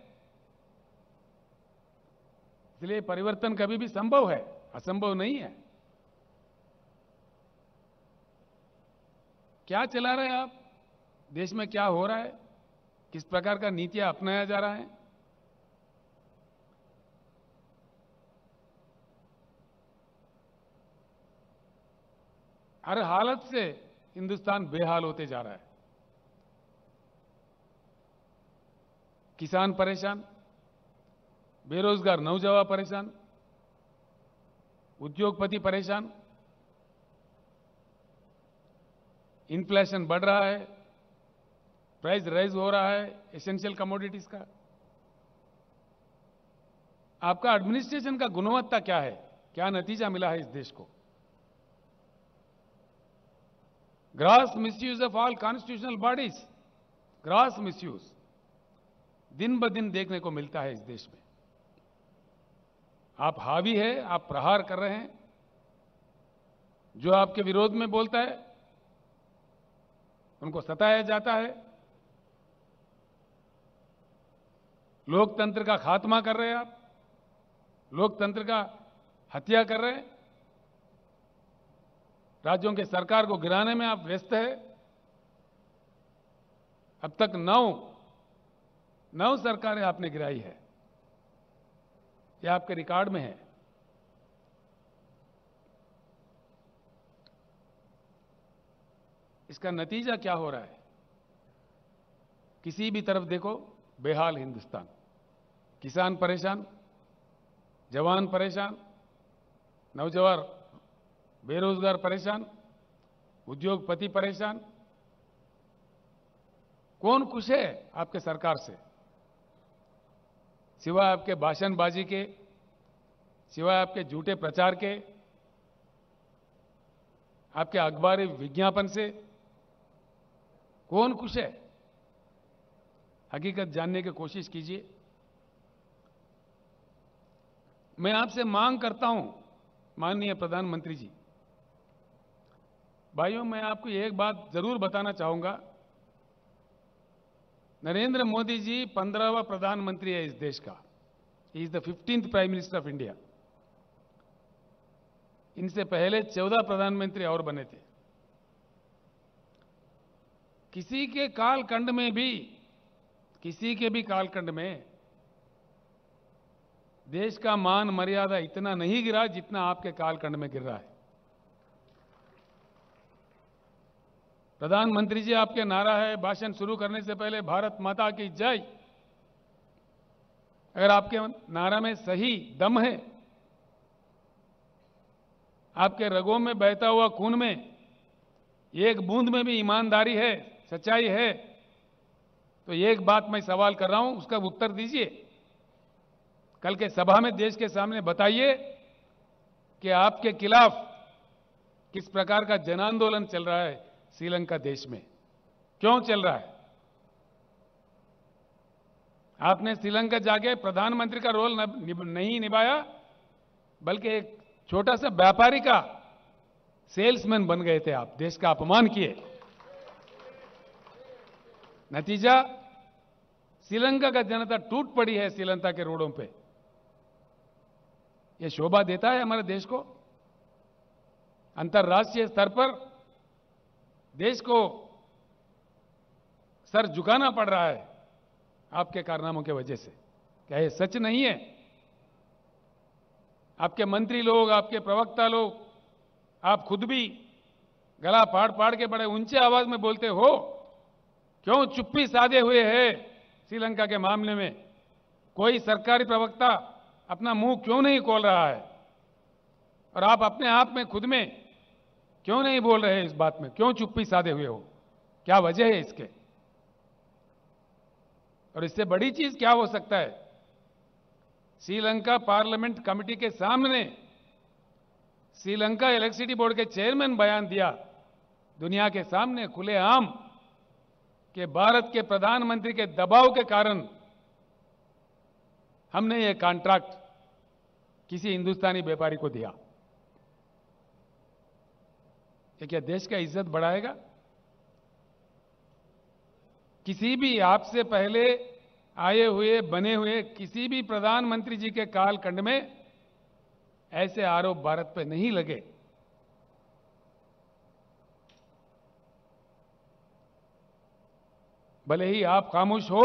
इसलिए परिवर्तन कभी भी संभव है। असंभव नहीं है। क्या चला रहे हैं आप? देश में क्या हो रहा है? किस प्रकार का नीतियाँ अपनाया जा रहा है? हर हालत से हिंदुस्तान बेहाल होते जा रहा है। किसान परेशान, बेरोजगार नौजवान परेशान, उद्योगपति परेशान, इन्फ्लेशन बढ़ रहा है प्राइस राइज हो रहा है एसेंशियल कमोडिटीज का। आपका एडमिनिस्ट्रेशन का गुणवत्ता क्या है? क्या नतीजा मिला है इस देश को? Gross misuse of all constitutional bodies gross misuse दिन ब दिन देखने को मिलता है इस देश में। आप हावी है, आप प्रहार कर रहे हैं। जो आपके विरोध में बोलता है, उनको सताया जाता है। लोकतंत्र का खात्मा कर रहे हैं आप। लोकतंत्र का हत्या कर रहे हैं। राज्यों के सरकार को गिराने में आप व्यस्त है। अब तक नौ नौ सरकारें आपने गिराई है। यह आपके रिकॉर्ड में है। इसका नतीजा क्या हो रहा है? किसी भी तरफ़ देखो, बेहाल हिंदुस्तान। किसान परेशान, जवान परेशान, नौजवान बेरोजगार परेशान, उद्योगपति परेशान। कौन खुश है आपके सरकार से? सिवाय आपके भाषणबाजी के, सिवाय आपके झूठे प्रचार के, आपके अखबारी विज्ञापन से। कौन खुश है? हकीकत जानने की कोशिश कीजिए। मैं आपसे मांग करता हूँ, माननीय प्रधानमंत्री जी भाइयों, मैं आपको एक बात ज़रूर बताना चाहूँगा। नरेंद्र मोदी जी पंद्रहवा प्रधानमंत्री है इस देश का। Is the fifteenth prime minister of India इनसे पहले चौदह प्रधानमंत्री और बने थे। किसी के कालखंड में भी, किसी के भी कालखंड में देश का मान, मर्यादा इतना नहीं गिरा जितना आपके कालखंड में गिर रहा है। प्रधानमंत्री जी आपके नारा है, भाषण शुरू करने से पहले भारत माता की जय। अगर आपके नारा में सही दम है, आपके रगों में बहता हुआ खून में, एक बूंद में भी ईमानदारी है, सच्चाई है तो एक बात मैं सवाल कर रहा हूँ, उसका उत्तर दीजिए। कल के सभा में देश के सामने बताइए कि आपके खिलाफ किस प्रकार का जन आंदोलन चल रहा है। श्रीलंका देश में। क्यों चल रहा है? आपने श्रीलंका जाके प्रधानमंत्री का रोल नहीं निभाया, बल्कि एक छोटा सा व्यापारी का सेल्समैन बन गए थे आप। देश का अपमान किए। नतीजा, श्रीलंका का जनता टूट पड़ी है श्रीलंका के रोडों पे। यह शोभा देता है हमारे देश को। अंतर्राष्ट्रीय स्तर पर देश को सर झुकाना पड़ रहा है आपके कारनामों के वजह से। क्या ये सच नहीं है? आपके मंत्री लोग, आपके प्रवक्ता लोग, आप खुद भी गला पाड़ पाड़ के बड़े ऊँचे आवाज़ में बोलते हो, क्यों चुप्पी साधे हुए है श्रीलंका के मामले में? कोई सरकारी प्रवक्ता अपना मुँह क्यों नहीं खोल रहा है? और आप अपने आप में खुद में क्यों नहीं बोल रहे इस बात में? क्यों चुप्पी साधे हुए हो? क्या वजह है इसके? और इससे बड़ी चीज़ क्या हो सकता है? श्रीलंका पार्लियामेंट कमेटी के सामने श्रीलंका इलेक्ट्रिसिटी बोर्ड के चेयरमैन बयान दिया। दुनिया के सामने खुलेआम कि भारत के प्रधानमंत्री के दबाव के कारण हमने यह कॉन्ट्रैक्ट किसी हिंदुस्तानी व्यापारी को दिया। ये क्या देश का इज़्ज़त बढ़ाएगा? किसी भी आपसे पहले आए हुए, बने हुए किसी भी प्रधानमंत्री जी के कालखंड में ऐसे आरोप भारत पर नहीं लगे। भले ही आप खामोश हो,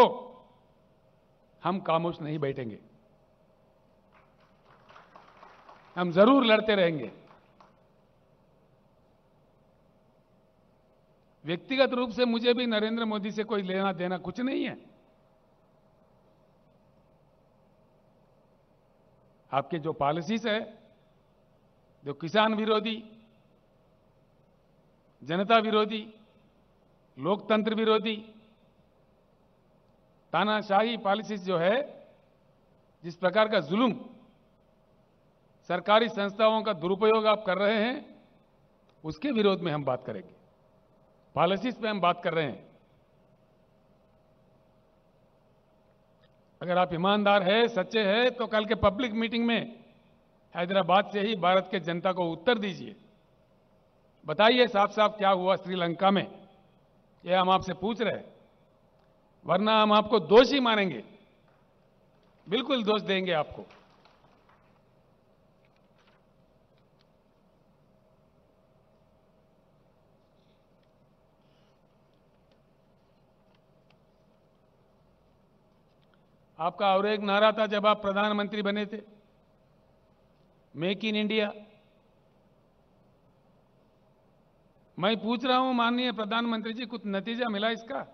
हम खामोश नहीं बैठेंगे। हम ज़रूर लड़ते रहेंगे। व्यक्तिगत रूप से मुझे भी नरेंद्र मोदी से कोई लेना देना कुछ नहीं है। आपके जो पॉलिसीज़ है, जो किसान विरोधी, जनता विरोधी, लोकतंत्र विरोधी, तानाशाही पॉलिसीज़ जो है, जिस प्रकार का जुल्म सरकारी संस्थाओं का दुरुपयोग आप कर रहे हैं, उसके विरोध में हम बात करेंगे। पॉलिसीज़ पे हम बात कर रहे हैं। अगर आप ईमानदार है, सच्चे हैं तो कल के पब्लिक मीटिंग में हैदराबाद से ही भारत के जनता को उत्तर दीजिए। बताइए साफ़ साफ़ क्या हुआ श्रीलंका में। यह हम आपसे पूछ रहे हैं। वरना हम आपको दोषी मानेंगे। बिल्कुल दोष देंगे आपको। आपका और एक नारा था जब आप प्रधानमंत्री बने थे। Make in India. मैं पूछ रहा हूँ, माननीय प्रधानमंत्री जी, कुछ नतीजा मिला इसका?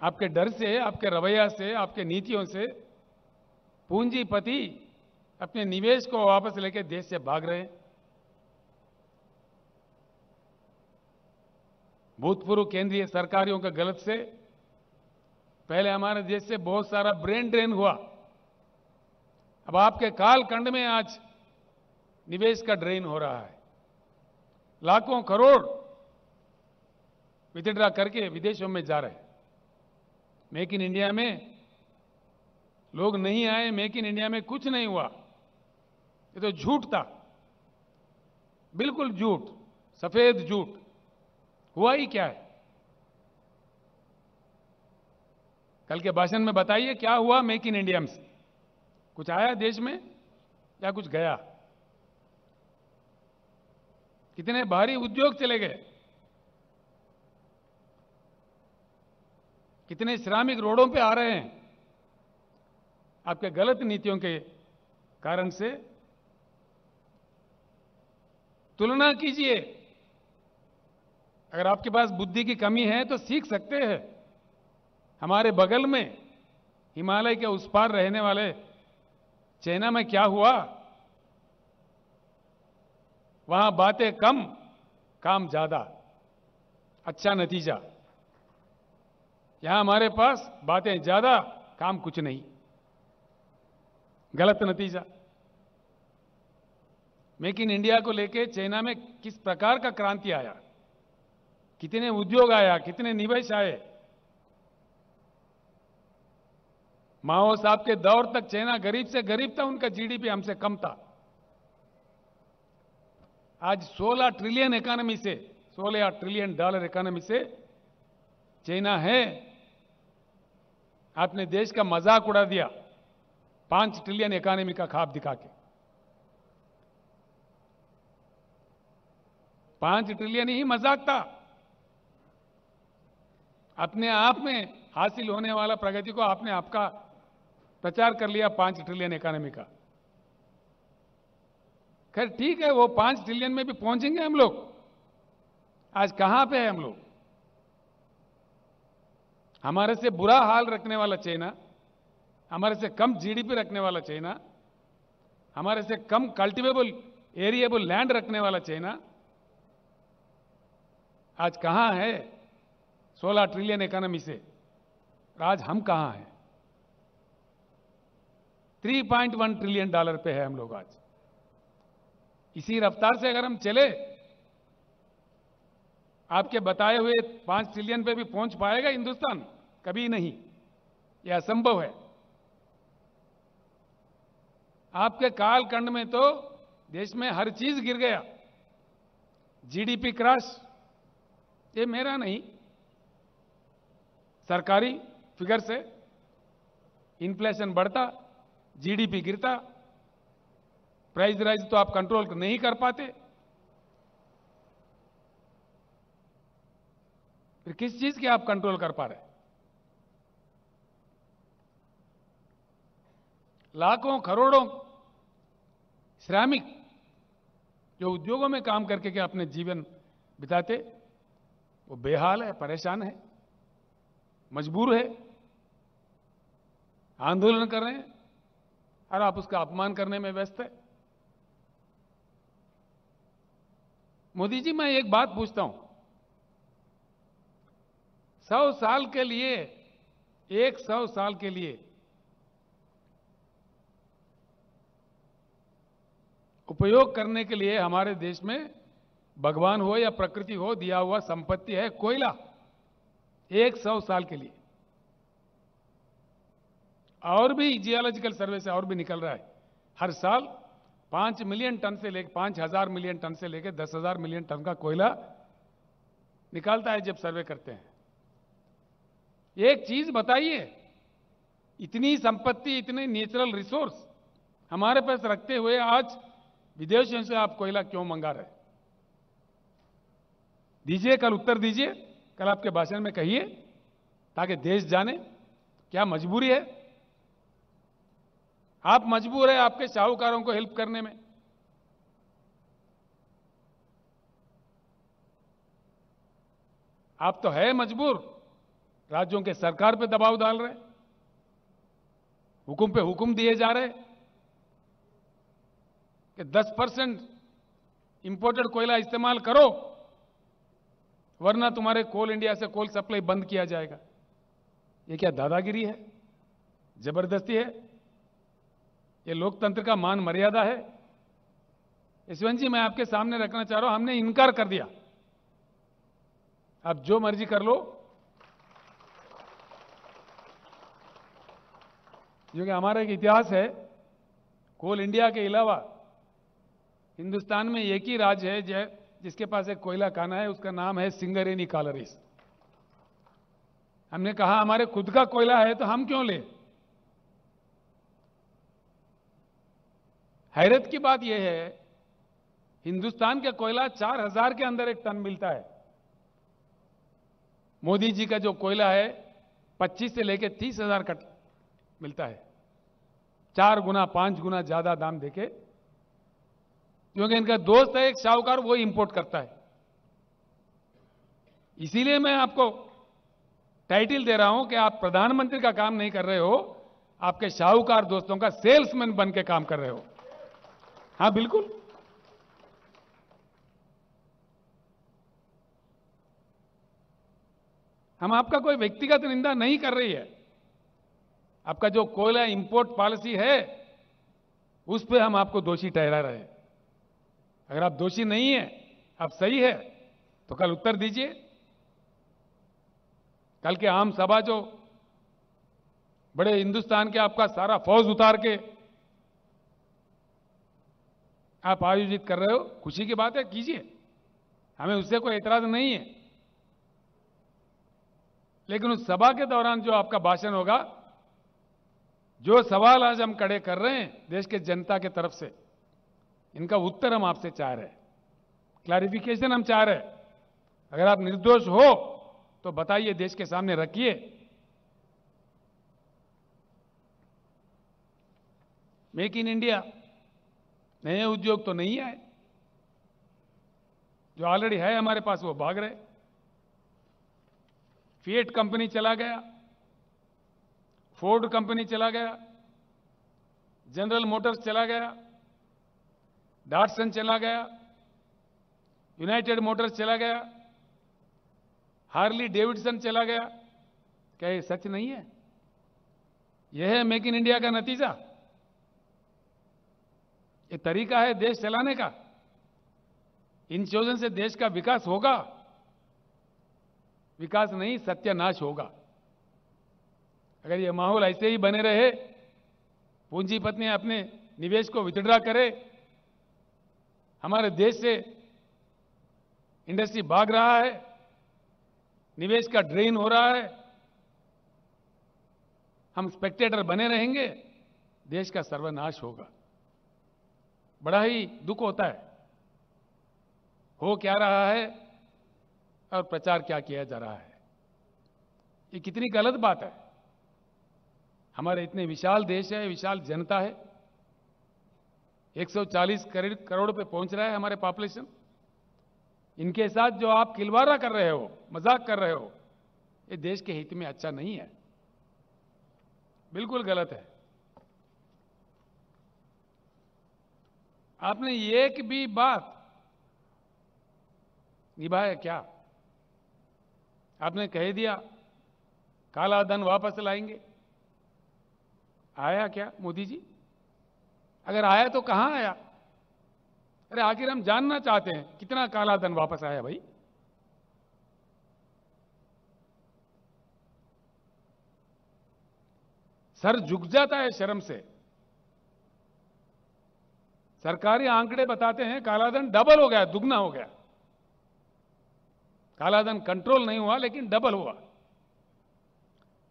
आपके डर से, आपके रवैया से, आपके नीतियों से पूंजीपति अपने निवेश को वापस लेके देश से भाग रहे भूतपूर्व केंद्रीय सरकारियों के गलत से पहले हमारे देश से बहुत सारा ब्रेन ड्रेन हुआ। अब आपके कालखंड में आज निवेश का ड्रेन हो रहा है। लाखों करोड़ विथड्रा करके विदेशों में जा रहे। हैं मेक इन इंडिया में लोग नहीं आए, मेक इन इंडिया में कुछ नहीं हुआ। ये तो झूठ था। बिल्कुल झूठ, सफ़ेद झूठ। हुआ ही क्या है? कल के भाषण में बताइए, क्या हुआ मेक इन इंडिया से? कुछ आया देश में, या कुछ गया? कितने भारी उद्योग चले गए? कितने श्रमिक रोडों पे आ रहे हैं? आपके गलत नीतियों के कारण से। तुलना कीजिए। अगर आपके पास बुद्धि की कमी है तो सीख सकते हैं। हमारे बगल में हिमालय के उस पार रहने वाले चाइना में क्या हुआ? वहाँ बातें कम, काम ज़्यादा। अच्छा नतीजा। यहाँ हमारे पास बातें ज़्यादा, काम कुछ नहीं। गलत नतीजा। मेक इन इंडिया को लेके चाइना में किस प्रकार का क्रांति आया? कितने उद्योग आया? कितने निवेश आए? माओ साहब के दौर तक चाइना गरीब से गरीब था, उनका जीडीपी हमसे कम था। आज 16 ट्रिलियन इकोनॉमी से 16 ट्रिलियन डॉलर इकोनॉमी से चाइना है। आपने देश का मज़ाक उड़ा दिया, पाँच ट्रिलियन इकोनॉमी का खाब दिखा के। पाँच ट्रिलियन ही मज़ाक था। अपने आप में हासिल होने वाला प्रगति को आपने आपका प्रचार कर लिया पाँच ट्रिलियन इकोनॉमी का। खैर, ठीक है, वो पाँच ट्रिलियन में भी पहुँचेंगे हम लोग। आज कहाँ पे है हम लोग? हमारे से बुरा हाल रखने वाला चाइना, हमारे से कम जीडीपी रखने वाला चाइना, हमारे से कम कल्टिवेबल एरिएबल लैंड रखने वाला चाइना, आज कहाँ है 16 ट्रिलियन इकोनॉमी से? आज हम कहाँ हैं? 3.1 ट्रिलियन डॉलर पे है हम लोग आज। इसी रफ्तार से अगर हम चले, आपके बताए हुए पाँच ट्रिलियन पे भी पहुँच पाएगा हिंदुस्तान? कभी नहीं। यह असंभव है। आपके कालखंड में तो देश में हर चीज़ गिर गया। जीडीपी क्रैश, ये मेरा नहीं। सरकारी फिगर से इन्फ्लेशन बढ़ता। जीडीपी गिरता प्राइस राइज तो आप कंट्रोल नहीं कर पाते। फिर किस चीज़ के आप कंट्रोल कर पा रहे लाखों, करोड़ों श्रमिक जो उद्योगों में काम करके के अपने जीवन बिताते, वो बेहाल है, परेशान है, मजबूर है, आंदोलन कर रहे हैं। और आप उसका अपमान करने में व्यस्त है? मोदी जी, मैं एक बात पूछता हूँ। सौ साल के लिए, एक सौ साल के लिए उपयोग करने के लिए हमारे देश में भगवान हो या प्रकृति हो, दिया हुआ संपत्ति है कोयला, एक सौ साल के लिए। और भी जियोलॉजिकल सर्वे से और भी निकल रहा है। हर साल पाँच मिलियन टन से लेकर पाँच हज़ार मिलियन टन से लेकर दस हज़ार मिलियन टन का कोयला निकालता है जब सर्वे करते हैं। एक चीज़ बताइए, इतनी संपत्ति, इतने नेचुरल रिसोर्स हमारे पास रखते हुए आज विदेशों से आप कोयला क्यों मंगा रहे दीजिए, कल उत्तर दीजिए, कल आपके भाषण में कहिए, ताकि देश जाने क्या मजबूरी है। आप मजबूर है आपके साहूकारों को हेल्प करने में। आप तो है मजबूर, राज्यों के सरकार पे दबाव डाल रहे हुकुम पे हुकुम दिए जा रहे कि 10 परसेंट इंपोर्टेड कोयला इस्तेमाल करो, वरना तुम्हारे कोल इंडिया से कोल सप्लाई बंद किया जाएगा। ये क्या दादागिरी है? ज़बरदस्ती है? ये लोकतंत्र का मान मर्यादा है। यशवंत जी मैं आपके सामने रखना चाह रहा हूँ, हमने इनकार कर दिया। आप जो मर्ज़ी कर लो। क्योंकि हमारा एक इतिहास है, कोल इंडिया के अलावा हिंदुस्तान में एक ही राज्य है जय जिसके पास एक कोयला खाना है, उसका नाम है सिंगरेनी कालरीस। हमने कहा, हमारे खुद का कोयला है तो हम क्यों ले? हैरत की बात यह है, हिंदुस्तान का कोयला चार हज़ार के अंदर एक टन मिलता है। मोदी जी का जो कोयला है 25 से लेकर तीस हज़ार का मिलता है। चार गुना, पाँच गुना ज़्यादा दाम देके, क्योंकि इनका दोस्त है, एक साहूकार, वो इंपोर्ट करता है। इसीलिए मैं आपको टाइटल दे रहा हूँ कि आप प्रधानमंत्री का काम नहीं कर रहे हो, आपके साहूकार दोस्तों का सेल्समैन बन के काम कर रहे हो। हाँ, बिल्कुल। हम आपका कोई व्यक्तिगत निंदा नहीं कर रही है। आपका जो कोयला इंपोर्ट पॉलिसी है, उस पर हम आपको दोषी ठहरा रहे हैं। अगर आप दोषी नहीं है, आप सही है तो कल उत्तर दीजिए। कल के आम सभा जो बड़े हिंदुस्तान के आपका सारा फौज उतार के आप आयोजित कर रहे हो, खुशी की बात है, कीजिए। हमें उससे कोई एतराज़ नहीं है। लेकिन उस सभा के दौरान जो आपका भाषण होगा, जो सवाल आज हम खड़े कर रहे हैं देश के जनता के तरफ़ से, इनका उत्तर हम आपसे चाह रहे हैं। क्लैरिफिकेशन हम चाह रहे हैं। अगर आप निर्दोष हो तो बताइए, देश के सामने रखिए। Make in India. नए उद्योग तो नहीं आए। जो ऑलरेडी है हमारे पास, वो भाग रहे। फिएट कंपनी चला गया। फोर्ड कंपनी चला गया। जनरल मोटर्स चला गया। डाटसन चला गया। यूनाइटेड मोटर्स चला गया। हार्ली डेविडसन चला गया। क्या ये सच नहीं है? यह है मेक इन इंडिया का नतीजा। ये तरीका है देश चलाने का। इन चीज़ों से देश का विकास होगा। विकास नहीं, सत्यानाश होगा। अगर ये माहौल ऐसे ही बने रहे पूंजीपति अपने निवेश को विथड्रा करे, हमारे देश से इंडस्ट्री भाग रहा है, निवेश का ड्रेन हो रहा है, हम स्पेक्टेटर बने रहेंगे, देश का सर्वनाश होगा। बड़ा ही दुख होता है। हो क्या रहा है और प्रचार क्या किया जा रहा है? ये कितनी गलत बात है। हमारे इतने विशाल देश है, विशाल जनता है। 140 करोड़ करोड़ पे पहुँच रहा है हमारे पॉपुलेशन इनके साथ जो आप खिलवाड़ा कर रहे हो, मज़ाक कर रहे हो, ये देश के हित में अच्छा नहीं है। बिल्कुल गलत है। आपने एक भी बात निभाया क्या? आपने कह दिया, काला धन वापस लाएँगे। आया क्या मोदी जी? अगर आया तो कहाँ आया? अरे आखिर हम जानना चाहते हैं, कितना काला धन वापस आया भाई? सर, झुक जाता है शर्म से। सरकारी आंकड़े बताते हैं, कालाधन डबल हो गया, दुगना हो गया। कालाधन कंट्रोल नहीं हुआ, लेकिन डबल हुआ।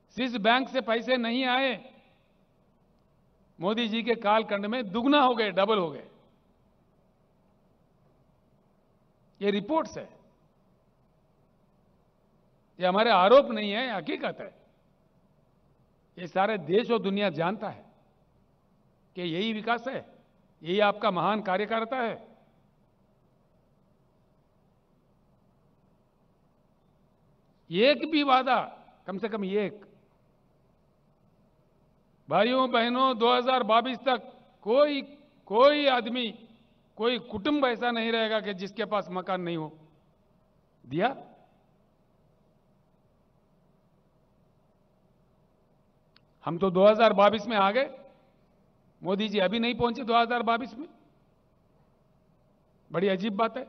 स्विस बैंक से पैसे नहीं आए। मोदी जी के कालखंड में दुगना हो गए डबल हो गए। ये रिपोर्ट्स है। ये हमारे आरोप नहीं है हकीकत है। ये सारे देश और दुनिया जानता है कि यही विकास है। यही आपका महान कार्यकर्ता है। एक भी वादा, कम से कम एक, भाइयों, बहनों 2022 तक कोई कोई आदमी, कोई कुटुंब ऐसा नहीं रहेगा कि जिसके पास मकान नहीं हो। दिया? हम तो 2022 में आ गए। मोदी जी अभी नहीं पहुँचे 2022 में। बड़ी अजीब बात है।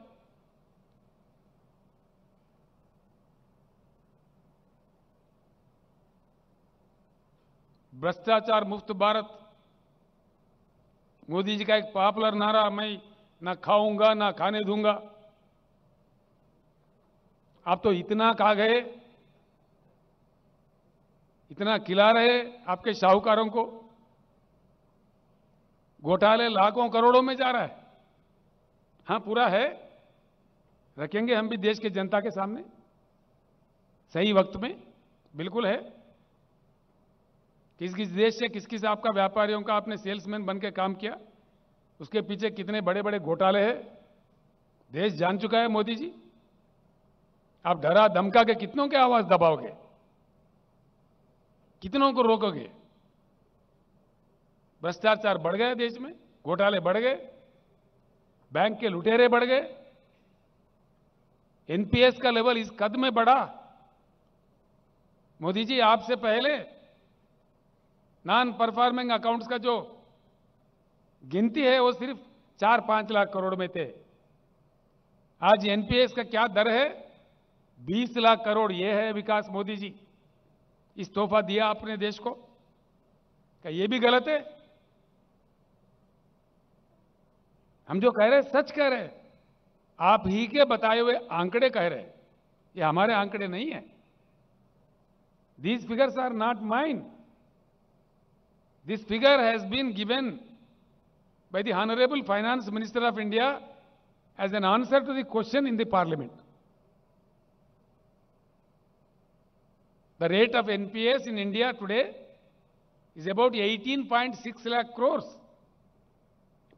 भ्रष्टाचार मुक्त भारत। मोदी जी का एक पॉपुलर नारा, मैं ना खाऊँगा, ना खाने दूँगा। आप तो इतना खा गए, इतना खिला रहे आपके शाहूकारों को। घोटाले लाखों करोड़ों में जा रहा है। हाँ पूरा है। रखेंगे हम भी देश के जनता के सामने। सही वक्त में, बिल्कुल है। किस किस देश से किस किस आपका व्यापारियों का आपने सेल्समैन बन के काम किया, उसके पीछे कितने बड़े बड़े घोटाले हैं। देश जान चुका है मोदी जी। आप डरा धमका के कितनों के आवाज़ दबाओगे? कितनों को रोकोगे? भ्रष्टाचार बढ़ गए देश में, घोटाले बढ़ गए, बैंक के लुटेरे बढ़ गए एनपीएस का लेवल इस कद में बढ़ा। मोदी जी, आपसे पहले नॉन परफॉर्मिंग अकाउंट्स का जो गिनती है, वो सिर्फ़ चार पाँच लाख करोड़ में थे। आज एनपीएस का क्या दर है? बीस लाख करोड़, ये है विकास मोदी जी। इस तोहफा दिया आपने देश को। क्या ये भी गलत है? हम जो कह रहे हैं, सच कह रहे हैं। आप ही के बताए हुए आंकड़े कह रहे हैं। ये हमारे आंकड़े नहीं है। These figures are not mind this figure has been given by the honourable finance minister of India as an answer to the question in the parliament the rate of NPS in India today is about eighteen point six lakh crores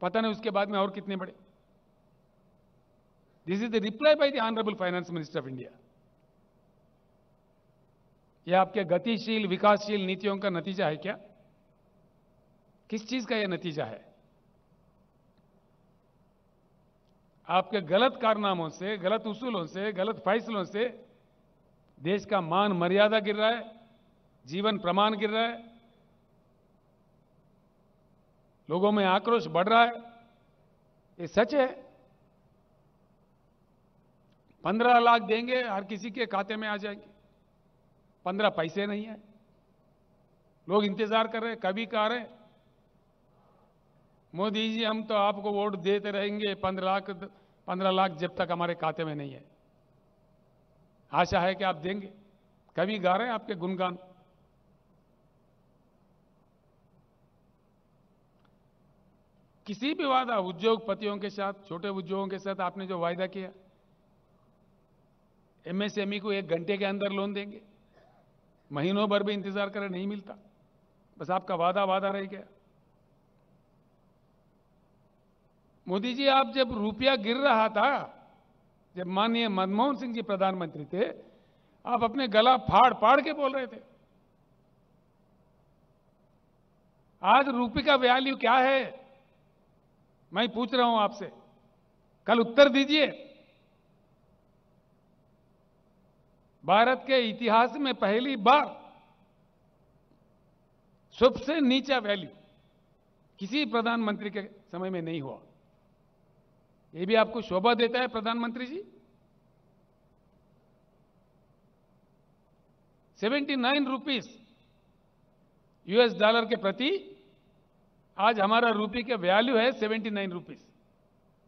पता नहीं उसके बाद में और कितने बड़े this is the reply by the honourable finance minister of India यह आपके गतिशील, विकासशील नीतियों का नतीजा है क्या? किस चीज़ का यह नतीजा है? आपके गलत कारनामों से, गलत उसूलों से, गलत फैसलों से देश का मान मर्यादा गिर रहा है, जीवन प्रमाण गिर रहा है लोगों में आक्रोश बढ़ रहा है। ये सच है। पंद्रह लाख देंगे, हर किसी के खाते में आ जाएँगे। पंद्रह पैसे नहीं है। लोग इंतज़ार कर रहे हैं, कभी कह रहे मोदी जी, हम तो आपको वोट देते रहेंगे, पंद्रह लाख पंद्रह लाख जब तक हमारे खाते में नहीं है। आशा है कि आप देंगे। कभी गा रहे हैं आपके गुणगान। किसी भी वादा उद्योगपतियों के साथ, छोटे उद्योगों के साथ आपने जो वायदा किया, एमएसएमई को एक घंटे के अंदर लोन देंगे। महीनों भर भी इंतज़ार करें, नहीं मिलता। बस आपका वादा वादा रह गया। मोदी जी, आप जब रुपया गिर रहा था, जब माननीय मनमोहन सिंह जी प्रधानमंत्री थे, आप अपने गला फाड़ फाड़ के बोल रहे थे। आज रुपये का वैल्यू क्या है? मैं पूछ रहा हूँ आपसे। कल उत्तर दीजिए। भारत के इतिहास में पहली बार सबसे नीचा वैल्यू किसी प्रधानमंत्री के समय में नहीं हुआ। ये भी आपको शोभा देता है प्रधानमंत्री जी। 79 रुपीस यूएस डॉलर के प्रति आज हमारा रूपी का वैल्यू है 79 रुपीस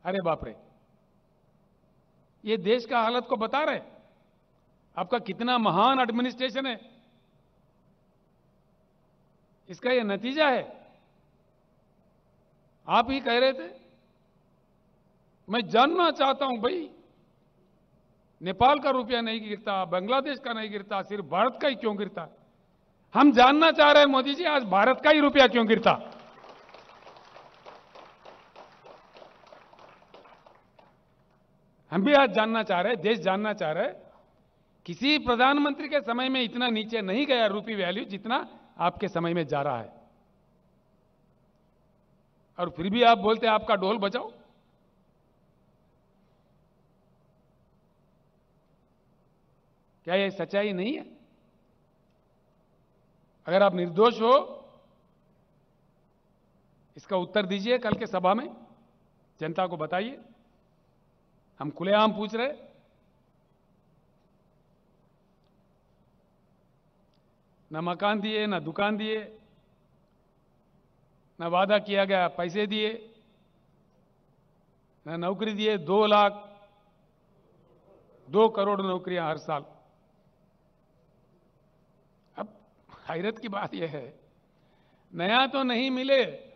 अरे बाप रे. ये देश का हालत को बता रहे आपका कितना महान एडमिनिस्ट्रेशन है. इसका ये नतीजा है. आप ही कह रहे थे. मैं जानना चाहता हूँ भाई, नेपाल का रुपया नहीं गिरता, बांग्लादेश का नहीं गिरता, सिर्फ़ भारत का ही क्यों गिरता? हम जानना चाह रहे हैं मोदी जी, आज भारत का ही रुपया क्यों गिरता? हम भी आज जानना चाह रहे हैं, देश जानना चाह रहे किसी प्रधानमंत्री के समय में इतना नीचे नहीं गया रूपी वैल्यू जितना आपके समय में जा रहा है। और फिर भी आप बोलते हैं, आपका डोल बचाओ क्या यह सच्चाई नहीं है? अगर आप निर्दोष हो, इसका उत्तर दीजिए कल के सभा में, जनता को बताइए। हम खुलेआम पूछ रहे न मकान दिए, न दुकान दिए, न वादा किया गया, पैसे दिए, न नौकरी दिए, दो लाख, दो करोड़ नौकरियाँ हर साल। अब हैरत की बात यह है, नया तो नहीं मिले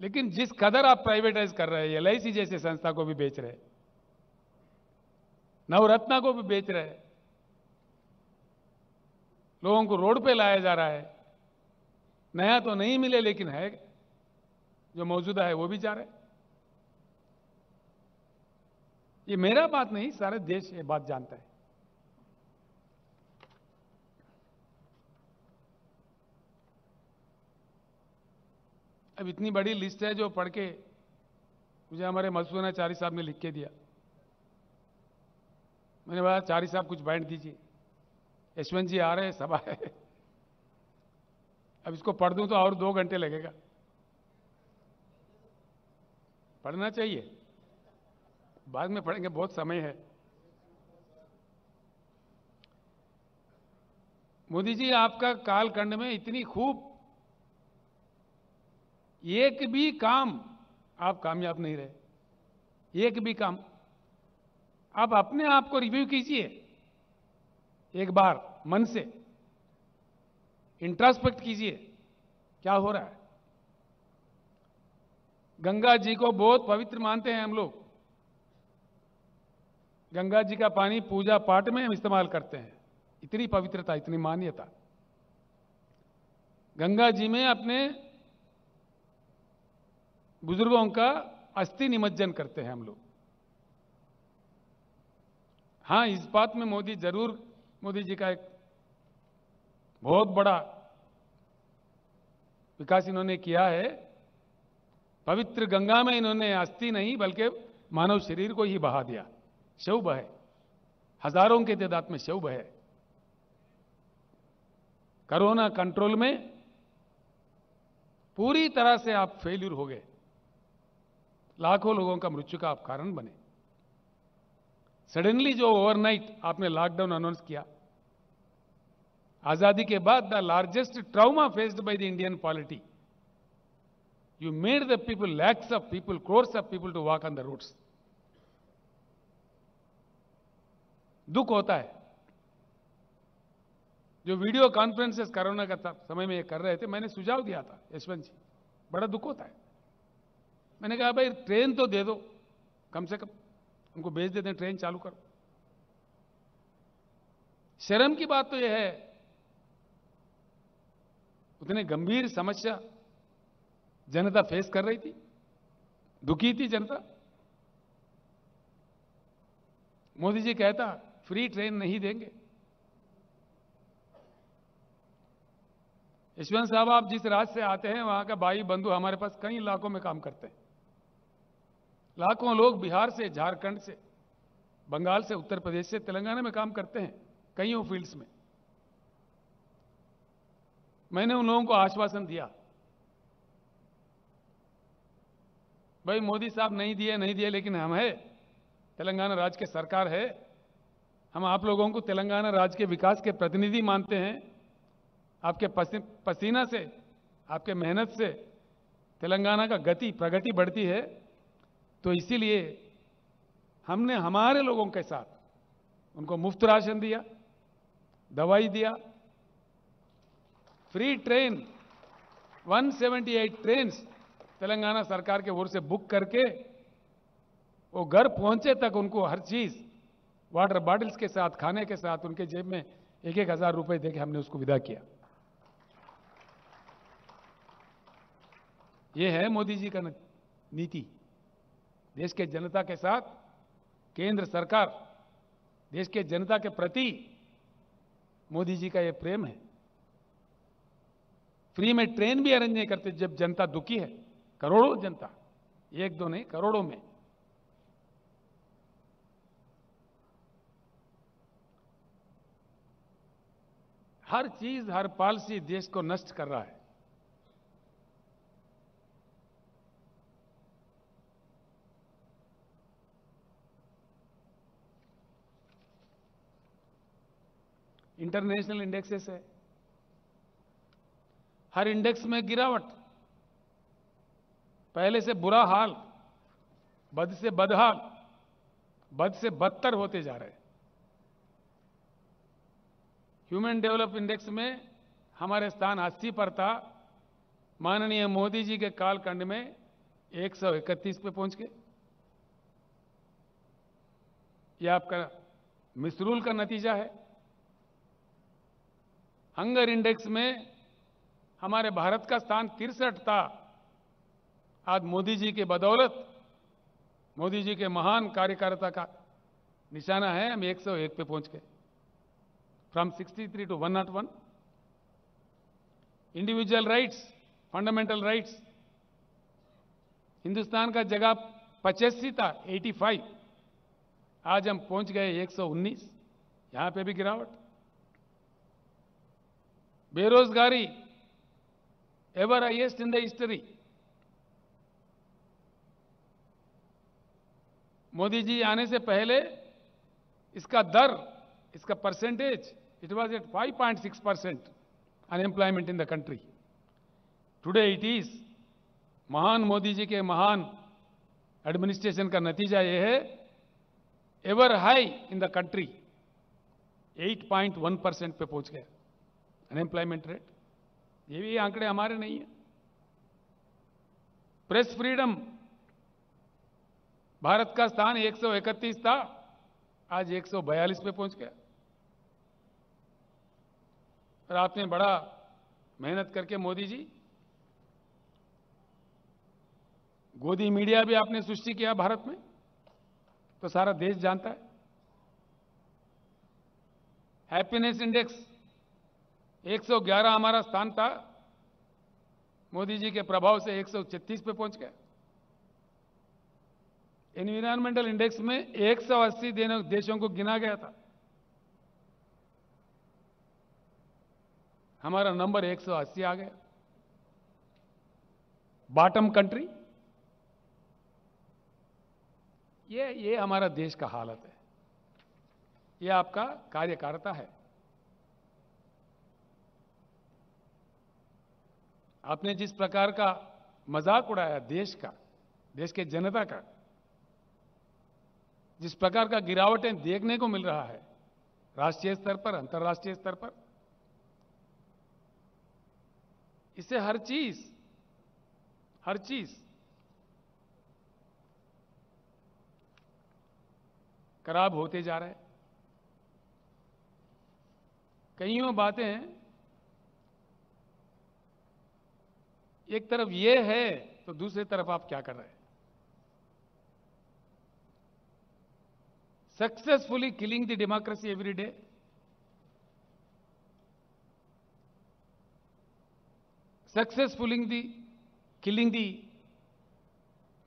लेकिन जिस कदर आप प्राइवेटाइज कर रहे हैं एलआईसी जैसे संस्था को भी बेच रहे नवरत्ना को भी बेच रहे लोगों को रोड पे लाया जा रहा है, नया तो नहीं मिले लेकिन है, जो मौजूदा है वो भी जा रहे ये मेरा बात नहीं, सारे देश ये बात जानता है। अब इतनी बड़ी लिस्ट है जो पढ़ के मुझे हमारे मधुसूदनाचारी साहब ने लिख के दिया। मैंने बोला, चारी साहब कुछ बांट दीजिए। यशवंत जी आ रहे हैं सभा है। अब इसको पढ़ दूँ तो और दो घंटे लगेगा। पढ़ना चाहिए। बाद में पढ़ेंगे, बहुत समय है। मोदी जी, आपका कालखंड में इतनी खूब एक भी काम आप कामयाब नहीं रहे। एक भी काम। आप अपने आप को रिव्यू कीजिए। एक बार मन से इंट्रास्पेक्ट कीजिए, क्या हो रहा है? गंगा जी को बहुत पवित्र मानते हैं हम लोग। गंगा जी का पानी पूजा पाठ में हम इस्तेमाल करते हैं। इतनी पवित्रता, इतनी मान्यता। गंगा जी में अपने बुज़ुर्गों का अस्थि निमज्जन करते हैं हम लोग। हाँ इस बात में मोदी ज़रूर, मोदी जी का एक बहुत बड़ा विकास इन्होंने किया है। पवित्र गंगा में इन्होंने अस्थि नहीं, बल्कि मानव शरीर को ही बहा दिया। शव बहे हज़ारों के तादाद में शव बहे कोरोना कंट्रोल में पूरी तरह से आप फेल्यूर हो गए। लाखों लोगों का मृत्यु का आप कारण बने। सडनली जो ओवरनाइट आपने लॉकडाउन अनाउंस किया, आज़ादी के बाद the largest trauma faced by the Indian polity you made the people lakhs of people crores of people to walk on the roads दुख होता है। जो वीडियो कॉन्फ्रेंसेस कोरोना का समय में ये कर रहे थे, मैंने सुझाव दिया था, यशवंत जी, बड़ा दुख होता है। मैंने कहा, भाई, ट्रेन तो दे दो, कम से कम उनको भेज देते हैं ट्रेन चालू करो। शर्म की बात तो यह है, उतने गंभीर समस्या जनता फेस कर रही थी, दुखी थी जनता। मोदी जी कहता, फ्री ट्रेन नहीं देंगे। यशवंत साहब, आप जिस राज्य से आते हैं, वहाँ का भाई बंधु हमारे पास कई इलाकों में काम करते हैं। लाखों लोग बिहार से झारखंड से बंगाल से उत्तर प्रदेश से तेलंगाना में काम करते हैं कईयों फील्ड्स में। मैंने उन लोगों को आश्वासन दिया। भाई मोदी साहब नहीं दिए नहीं दिए लेकिन हम है। तेलंगाना राज्य के सरकार है। हम आप लोगों को तेलंगाना राज्य के विकास के प्रतिनिधि मानते हैं। आपके पसी, पसीना से आपके मेहनत से तेलंगाना का गति प्रगति बढ़ती है। तो इसीलिए हमने हमारे लोगों के साथ उनको मुफ़्त राशन दिया, दवाई दिया फ्री ट्रेन 178 ट्रेन तेलंगाना सरकार के ओर से बुक करके वो घर पहुँचे तक उनको हर चीज़ वाटर बॉटल्स के साथ, खाने के साथ उनके जेब में एक एक हज़ार रुपए देके हमने उसको विदा किया। ये है मोदी जी का नीति। देश के जनता के साथ, केंद्र सरकार, देश के जनता के प्रति मोदी जी का ये प्रेम है। फ्री में ट्रेन भी अरेंज नहीं करते जब जनता दुखी है। करोड़ों जनता, एक दो नहीं, करोड़ों में। हर चीज़, हर पॉलिसी देश को नष्ट कर रहा है। इंटरनेशनल इंडेक्सेस है। हर इंडेक्स में गिरावट। पहले से बुरा हाल, बद से बदहाल, बद से बदतर होते जा रहे ह्यूमन डेवलप इंडेक्स में हमारे स्थान 80 पर था। माननीय मोदी जी के कालखंड में 131 पे पहुँच गए। यह आपका मिसरूल का नतीजा है। हंगर इंडेक्स में हमारे भारत का स्थान तिरसठ था। आज मोदी जी के बदौलत, मोदी जी के महान कार्यकर्ता का निशाना है, हम 101 पे पहुँच गए। From 63 to 101 individual rights fundamental rights Hindustan का जगह पचासी था 85 आज हम पहुँच गए 119 यहाँ पे भी गिरावट। बेरोजगारी ever highest in the history. Modi ji आने से पहले इसका दर, इसका percentage it was at 5.6 percent unemployment in the country today it is महान मोदी जी के महान एडमिनिस्ट्रेशन का नतीजा यह है ever high in the country 8.1 percent पे पहुँच गया। अनएम्प्लॉयमेंट रेट ये भी आंकड़े हमारे नहीं है। प्रेस फ्रीडम भारत का स्थान 131 था, आज 142 पे पहुँच गया। और आपने बड़ा मेहनत करके मोदी जी, गोदी मीडिया भी आपने सृष्टि किया भारत में तो सारा देश जानता है। हैप्पीनेस इंडेक्स 111 हमारा स्थान था। मोदी जी के प्रभाव से 136 पे पहुँच गया एनवायरमेंटल इंडेक्स में 180 देने, देशों को गिना गया था। हमारा नंबर 180 आ गया। बॉटम कंट्री ये ये हमारा देश का हालत है। ये आपका कार्यकारिता है। आपने जिस प्रकार का मज़ाक उड़ाया देश का, देश के जनता का, जिस प्रकार का गिरावटें देखने को मिल रहा है, राष्ट्रीय स्तर पर, अंतर्राष्ट्रीय स्तर पर इससे हर चीज़ हर चीज़ खराब होते जा रहे हैं। कईयों बातें एक तरफ़ ये है तो दूसरी तरफ़ आप क्या कर रहे हैं? Successfully killing the democracy every day successfully the killing the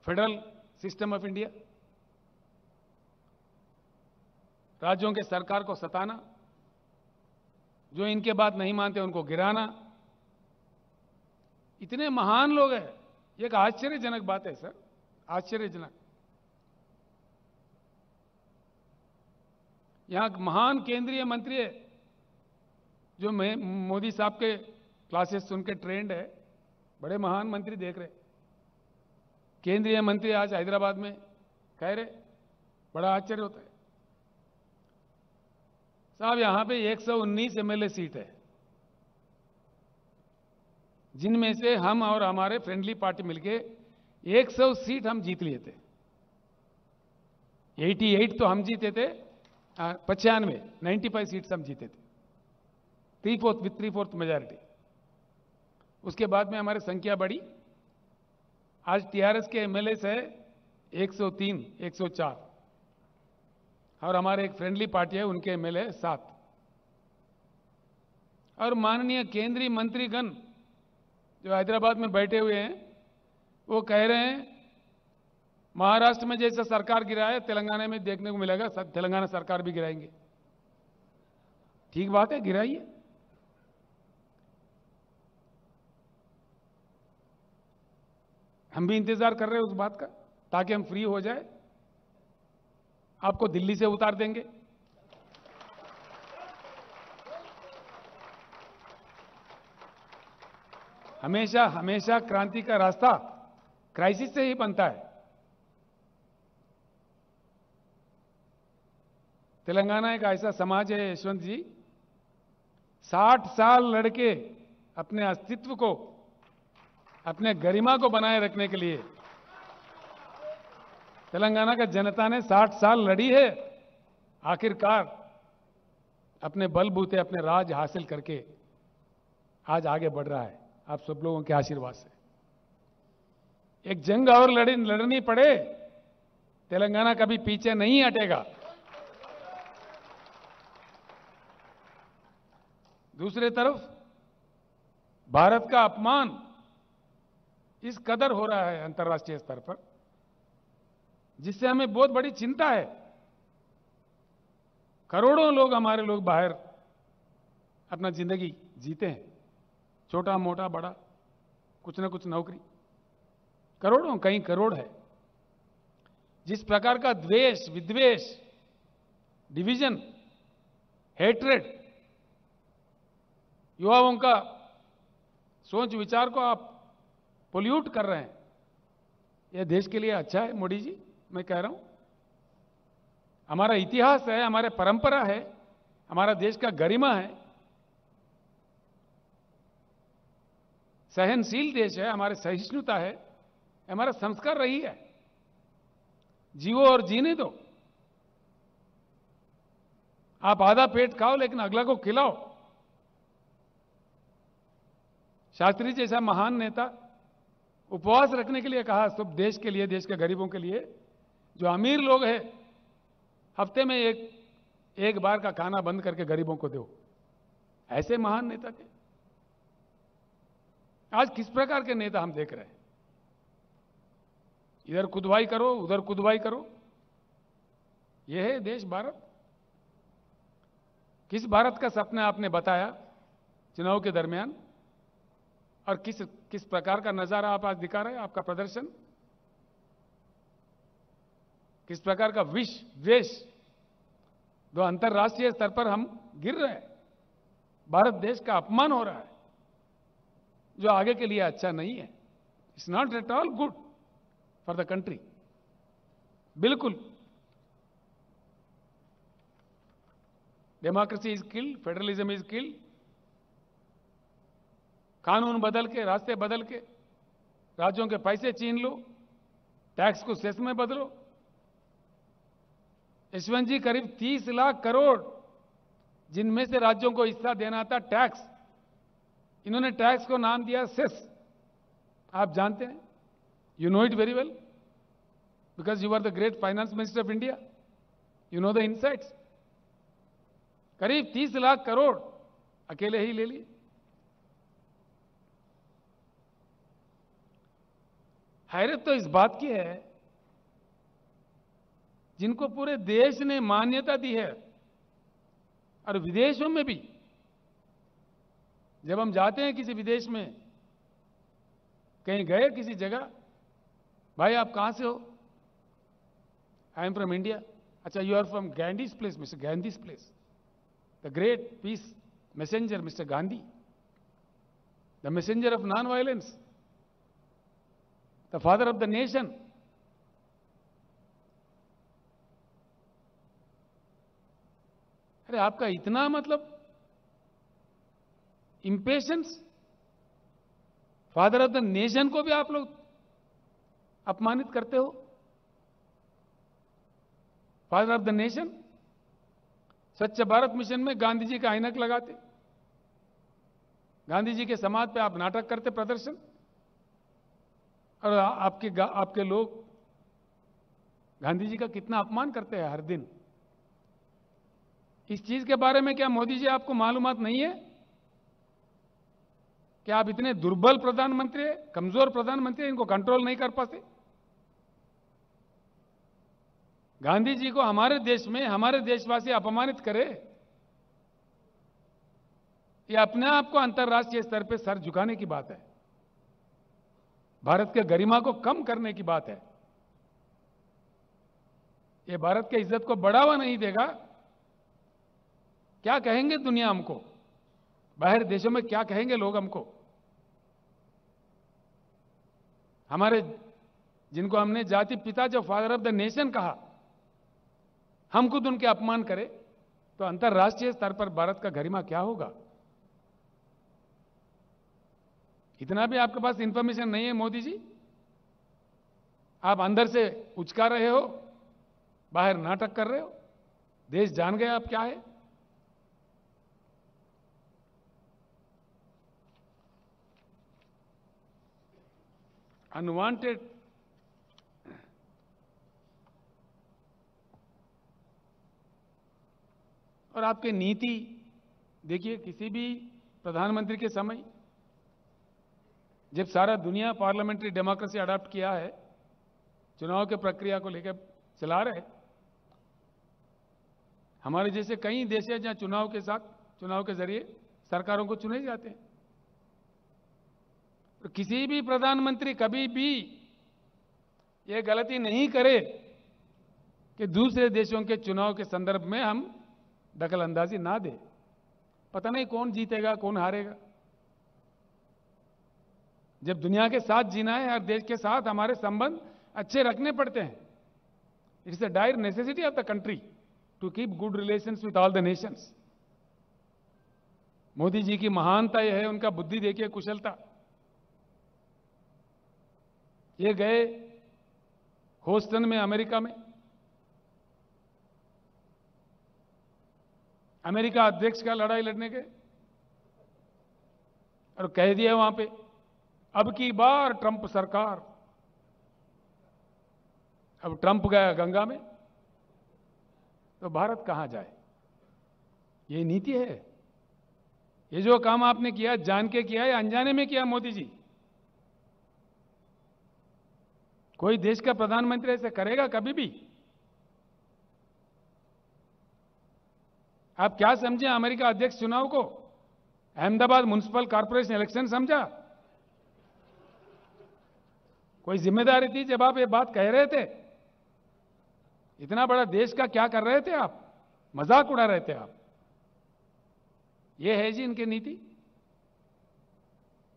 federal system of India राज्यों के सरकार को सताना? जो इनके बात नहीं मानते, उनको गिराना? इतने महान लोग हैं। एक आश्चर्यजनक बात है, सर। आश्चर्यजनक। यहाँ महान केंद्रीय मंत्री है, जो मैं, मोदी साहब के क्लासेस सुन के ट्रेंड है। बड़े महान मंत्री देख रहे केंद्रीय मंत्री आज हैदराबाद में कह रहे बड़ा आश्चर्य होता है। साहब, यहाँ पे 119 एमएलए सीट है। जिनमें से हम और हमारे फ्रेंडली पार्टी मिलके 100 सीट हम जीत लिए थे। 88 तो हम जीते थे पचानवे 95 सीट्स हम जीते थे। Three fourth with three fourth majority उसके बाद में हमारी संख्या बढ़ी। आज टीआरएस के एमएलए है 103, 104 और हमारे एक फ्रेंडली पार्टी है उनके एमएलए सात। और माननीय केंद्रीय मंत्रीगण जो हैदराबाद में बैठे हुए हैं, वो कह रहे हैं, महाराष्ट्र में जैसा सरकार गिरा है, तेलंगाना में देखने को मिलेगा तेलंगाना सरकार भी गिराएँगे। ठीक बात है, गिराइए। हम भी इंतज़ार कर रहे हैं उस बात का, ताकि हम फ्री हो जाए। आपको दिल्ली से उतार देंगे। हमेशा हमेशा क्रांति का रास्ता क्राइसिस से ही बनता है। तेलंगाना एक ऐसा समाज है, यशवंत जी, साठ साल लड़के अपने अस्तित्व को, अपने गरिमा को बनाए रखने के लिए। तेलंगाना का जनता ने 60 साल लड़ी है, आखिरकार अपने बलबूते, अपने राज हासिल करके आज आगे बढ़ रहा है। आप सब लोगों के आशीर्वाद से। एक जंग और लड़ी, लड़नी पड़े, तेलंगाना कभी पीछे नहीं हटेगा। दूसरे तरफ़, भारत का अपमान इस कदर हो रहा है अंतर्राष्ट्रीय स्तर पर, जिससे हमें बहुत बड़ी चिंता है। करोड़ों लोग, हमारे लोग बाहर अपना ज़िंदगी जीते हैं। छोटा, मोटा, बड़ा, कुछ ना कुछ नौकरी। करोड़ों कई करोड़ है। जिस प्रकार का द्वेष, विद्वेष, डिवीज़न हेट्रेड युवाओं का सोच विचार को आप पोल्यूट कर रहे हैं, यह देश के लिए अच्छा है, मोदी जी, मैं कह रहा हूँ। हमारा इतिहास है, हमारे परंपरा है, हमारा देश का गरिमा है सहनशील देश है, हमारे सहिष्णुता है, हमारा संस्कार रही है। जीवो और जीने दो। आप आधा पेट खाओ, लेकिन अगला को खिलाओ। शास्त्री जैसा महान नेता उपवास रखने के लिए कहा सब देश के लिए, देश के गरीबों के लिए। जो अमीर लोग हैं, हफ़्ते में एक एक बार का खाना बंद करके गरीबों को दो। ऐसे महान नेता थे। आज किस प्रकार के नेता हम देख रहे हैं? इधर खुदवाई करो, उधर खुदवाई करो। यह है देश भारत। किस भारत का सपना आपने बताया चुनाव के दरमियान? और किस किस प्रकार का नज़ारा आप आज दिखा रहे हैं? आपका प्रदर्शन? किस प्रकार का विष द्वेष? जो अंतर्राष्ट्रीय स्तर पर हम गिर रहे हैं। भारत देश का अपमान हो रहा है। जो आगे के लिए अच्छा नहीं है. It's not at all good for the country बिल्कुल. Democracy is killed federalism is killed कानून बदल के, रास्ते बदल के, राज्यों के पैसे छीन लो टैक्स को सेस में बदलो. यशवंत जी करीब 30 लाख करोड़ जिनमें से राज्यों को हिस्सा देना था टैक्स इन्होंने टैक्स को नाम दिया सेस। आप जानते हैं? You know it very well because you are the great finance minister of India you know the insights करीब 30 लाख करोड़ अकेले ही ले लिए। हैरत तो इस बात की है, जिनको पूरे देश ने मान्यता दी है, और विदेशों में भी जब हम जाते हैं किसी विदेश में, कहीं गए किसी जगह, भाई आप कहाँ से हो? आई एम फ्रॉम इंडिया अच्छा you are from Gandhi's place mister Gandhi's place the great peace messenger mister Gandhi the messenger of non violence the father of the nation अरे आपका इतना मतलब impatience father of the nation को भी आप लोग अपमानित करते हो। Father of the nation Swachh Bharat mission में गांधी जी का ऐनक लगाते। गांधी जी के समाज पे आप नाटक करते प्रदर्शन। और आपके आपके लोग गांधी जी का कितना अपमान करते हैं हर दिन। इस चीज़ के बारे में क्या मोदी जी आपको मालूमात नहीं है? कि आप इतने दुर्बल प्रधानमंत्री है कमज़ोर प्रधानमंत्री, इनको कंट्रोल नहीं कर पाते। गांधी जी को हमारे देश में, हमारे देशवासी अपमानित करे। ये अपने आप को अंतर्राष्ट्रीय स्तर पर सर झुकाने की बात है। भारत के गरिमा को कम करने की बात है। ये भारत के इज़्ज़त को बढ़ावा नहीं देगा। क्या कहेंगे दुनिया हमको? बाहर देशों में क्या कहेंगे लोग हमको? हमारे जिनको हमने जाति पिता जो फादर ऑफ़ द नेशन कहा, हम खुद उनके अपमान करें तो अंतर्राष्ट्रीय स्तर पर भारत का गरिमा क्या होगा? इतना भी आपके पास इंफॉर्मेशन नहीं है मोदी जी? आप अंदर से उचका रहे हो, बाहर नाटक कर रहे हो, देश जान गए आप क्या है? अनवांटेड और आपके नीति, देखिए, किसी भी प्रधानमंत्री के समय, जब सारा दुनिया पार्लियामेंट्री डेमोक्रेसी अडॉप्ट किया है, चुनाव के प्रक्रिया को लेकर चला रहे हमारे जैसे कई देश हैं जहाँ चुनाव के साथ, चुनाव के ज़रिए सरकारों को चुने जाते हैं। तो किसी भी प्रधानमंत्री कभी भी ये गलती नहीं करे कि दूसरे देशों के चुनाव के संदर्भ में हम दखल अंदाजी ना दे। पता नहीं कौन जीतेगा, कौन हारेगा। जब दुनिया के साथ जीना है, हर देश के साथ हमारे संबंध अच्छे रखने पड़ते हैं। It's a dire necessity of the country to keep good relations with all the nations Modi ji की महानता यह है, उनका बुद्धि देखिए कुशलता। ये गए होस्टन में, अमेरिका में। अमेरिका अध्यक्ष का लड़ाई लड़ने के और कह दिया वहाँ पे, अब की बार ट्रंप सरकार। अब ट्रंप गया गंगा में तो भारत कहाँ जाए? ये नीति है। ये जो काम आपने किया, जान के किया या अनजाने में किया मोदी जी। कोई देश का प्रधानमंत्री ऐसे करेगा कभी भी? आप क्या समझे अमेरिका अध्यक्ष चुनाव को? अहमदाबाद म्युनिसिपल कॉरपोरेशन इलेक्शन समझा? कोई ज़िम्मेदारी थी जब आप ये बात कह रहे थे? इतना बड़ा देश का क्या कर रहे थे आप? मज़ाक उड़ा रहे थे आप। ये है जी इनकी नीति?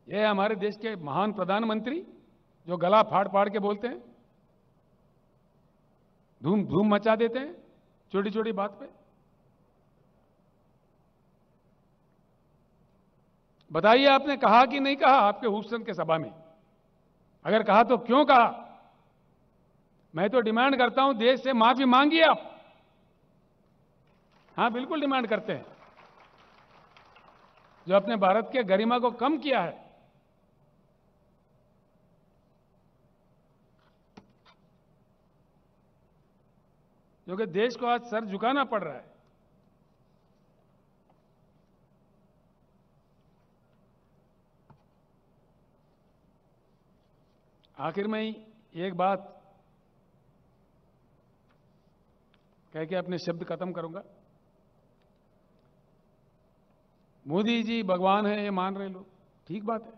ये हमारे देश के महान प्रधानमंत्री? जो गला फाड़ फाड़ के बोलते हैं, धूम धूम मचा देते हैं, छोटी छोटी बात पे। बताइए आपने कहा कि नहीं कहा आपके हुसन के सभा में? अगर कहा तो क्यों कहा? मैं तो डिमांड करता हूँ, देश से माफ़ी मांगिए आप। हाँ, बिल्कुल डिमांड करते हैं। जो अपने भारत के गरिमा को कम किया है जो कि देश को आज सर झुकाना पड़ रहा है। आखिर में ही एक बात कह के अपने शब्द खत्म करूँगा। मोदी जी भगवान है, ये मान रहे लोग। ठीक बात है।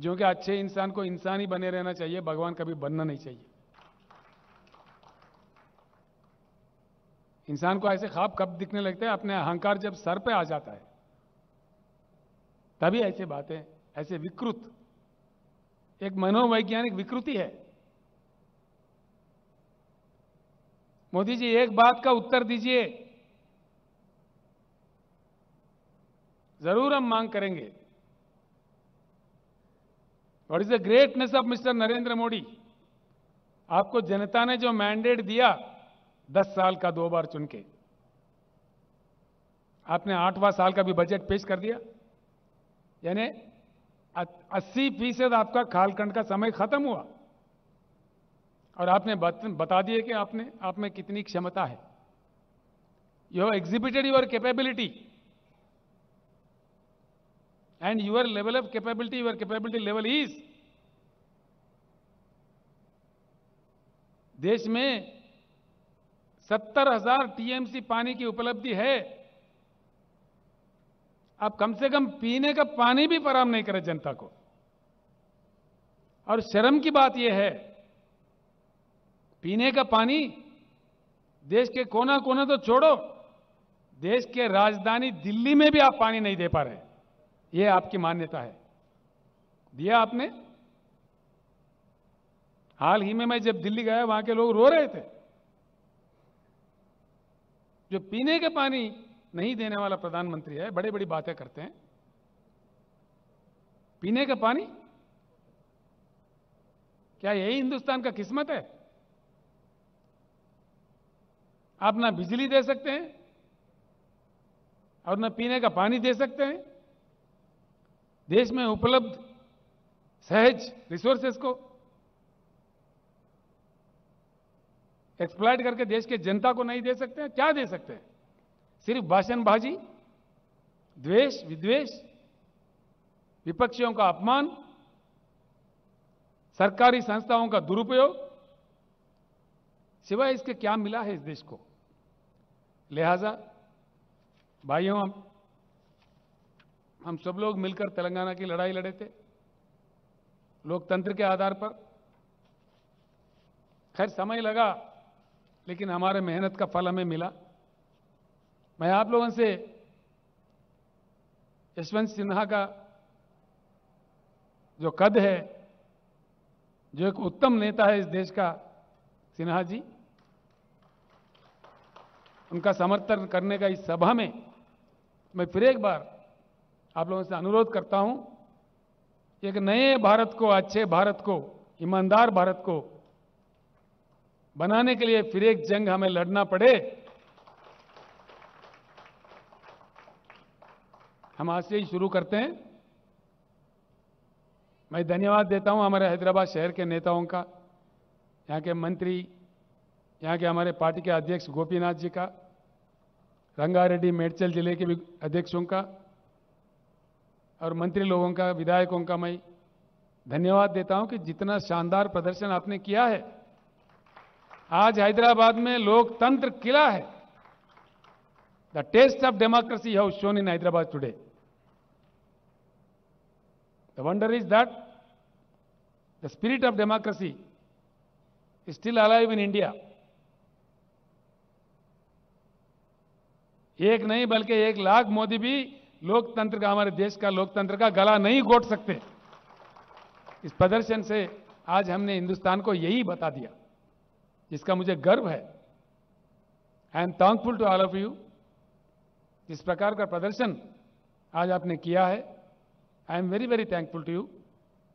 जो कि अच्छे इंसान को इंसान ही बने रहना चाहिए, भगवान कभी बनना नहीं चाहिए। इंसान को ऐसे ख्वाब कब दिखने लगते हैं? अपने अहंकार जब सर पे आ जाता है। तभी ऐसे बातें, ऐसे विकृत। एक मनोवैज्ञानिक विकृति है। मोदी जी, एक बात का उत्तर दीजिए। ज़रूर हम मांग करेंगे। What is the greatness of mister Narendra Modi आपको जनता ने जो मैंडेट दिया दस साल का दो बार चुन के आपने आठवां साल का भी बजट पेश कर दिया। यानी अस्सी फ़ीसद आपका खालखंड का समय खत्म हुआ। और आपने बत, बता दिए कि आपने आप में कितनी क्षमता है। You have exhibited your capability and your level of capability your capability level is देश में सत्तर हज़ार टीएमसी पानी की उपलब्धि है। आप कम से कम पीने का पानी भी फराम नहीं करें जनता को। और शर्म की बात यह है, पीने का पानी देश के कोना कोना तो छोड़ो, देश के राजधानी दिल्ली में भी आप पानी नहीं दे पा रहे यह आपकी मान्यता है। दिया आपने? हाल ही में मैं जब दिल्ली गया, वहाँ के लोग रो रहे थे। जो पीने के पानी नहीं देने वाला प्रधानमंत्री है बड़े बड़ी बातें करते हैं। पीने का पानी? क्या यही हिंदुस्तान का किस्मत है? आप ना बिजली दे सकते हैं, और ना पीने का पानी दे सकते हैं। देश में उपलब्ध सहज रिसोर्सेस को एक्सप्लॉइट करके देश के जनता को नहीं दे सकते हैं, क्या दे सकते हैं? सिर्फ़ भाषणबाजी, द्वेष, विद्वेष, विपक्षियों का अपमान, सरकारी संस्थाओं का दुरुपयोग, सिवाय इसके क्या मिला है इस देश को? लिहाजा, भाइयों, हम हम सब लोग मिलकर तेलंगाना की लड़ाई लड़े थे, लोकतंत्र के आधार पर। खैर, समय लगा लेकिन हमारे मेहनत का फल हमें मिला। मैं आप लोगों से यशवंत सिन्हा का जो कद है, जो एक उत्तम नेता है इस देश का, सिन्हा जी, उनका समर्थन करने का इस सभा में मैं फिर एक बार आप लोगों से अनुरोध करता हूँ, एक नए भारत को, अच्छे भारत को, ईमानदार भारत को बनाने के लिए फिर एक जंग हमें लड़ना पड़े। हम आज से ही शुरू करते हैं। मैं धन्यवाद देता हूँ हमारे हैदराबाद शहर के नेताओं का, यहाँ के मंत्री, यहाँ के हमारे पार्टी के अध्यक्ष गोपीनाथ जी का, रंगारेड्डी मेडचल ज़िले के भी अध्यक्षों का, और मंत्री लोगों का, विधायकों का मैं धन्यवाद देता हूँ कि जितना शानदार प्रदर्शन आपने किया है आज हैदराबाद में लोकतंत्र किला है। The test of democracy how shown in Hyderabad today the wonder is that the spirit of democracy is still alive in India. एक नहीं, बल्कि एक लाख मोदी भी लोकतंत्र का, हमारे देश का लोकतंत्र का गला नहीं घोट सकते। इस प्रदर्शन से आज हमने हिंदुस्तान को यही बता दिया। जिसका मुझे गर्व है। I am thankful to all of you जिस प्रकार का प्रदर्शन आज आपने किया है I am very very thankful to you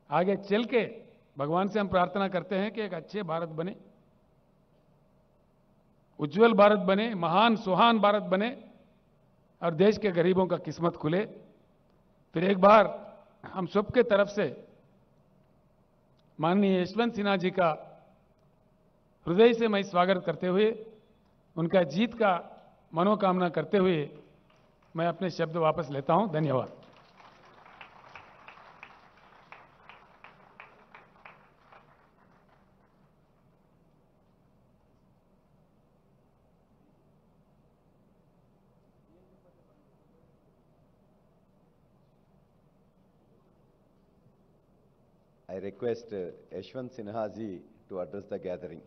आगे चल के भगवान से हम प्रार्थना करते हैं कि एक अच्छे भारत बने। उज्जवल भारत बने, महान, सुहान भारत बने और देश के गरीबों का किस्मत खुले। फिर एक बार हम सबके तरफ़ से माननीय यशवंत सिन्हा जी का हृदय से मैं स्वागत करते हुए उनका जीत का मनोकामना करते हुए मैं अपने शब्द वापस लेता हूँ धन्यवाद I request uh, Yashwant Sinha ji to address the gathering.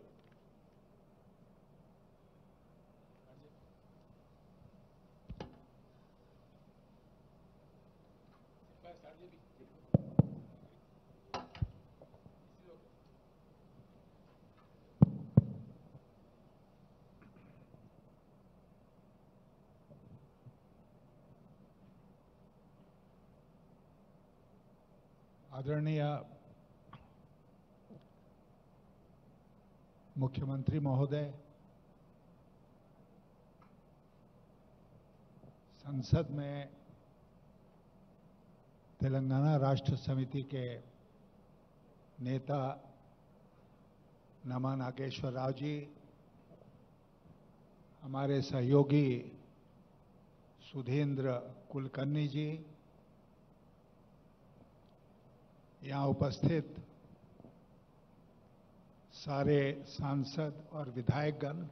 आदरणीय मुख्यमंत्री महोदय, संसद में तेलंगाना राष्ट्र समिति के नेता नमा नागेश्वर राव जी, हमारे सहयोगी सुधींद्र कुलकर्णी जी यहाँ उपस्थित सारे सांसद और विधायकगण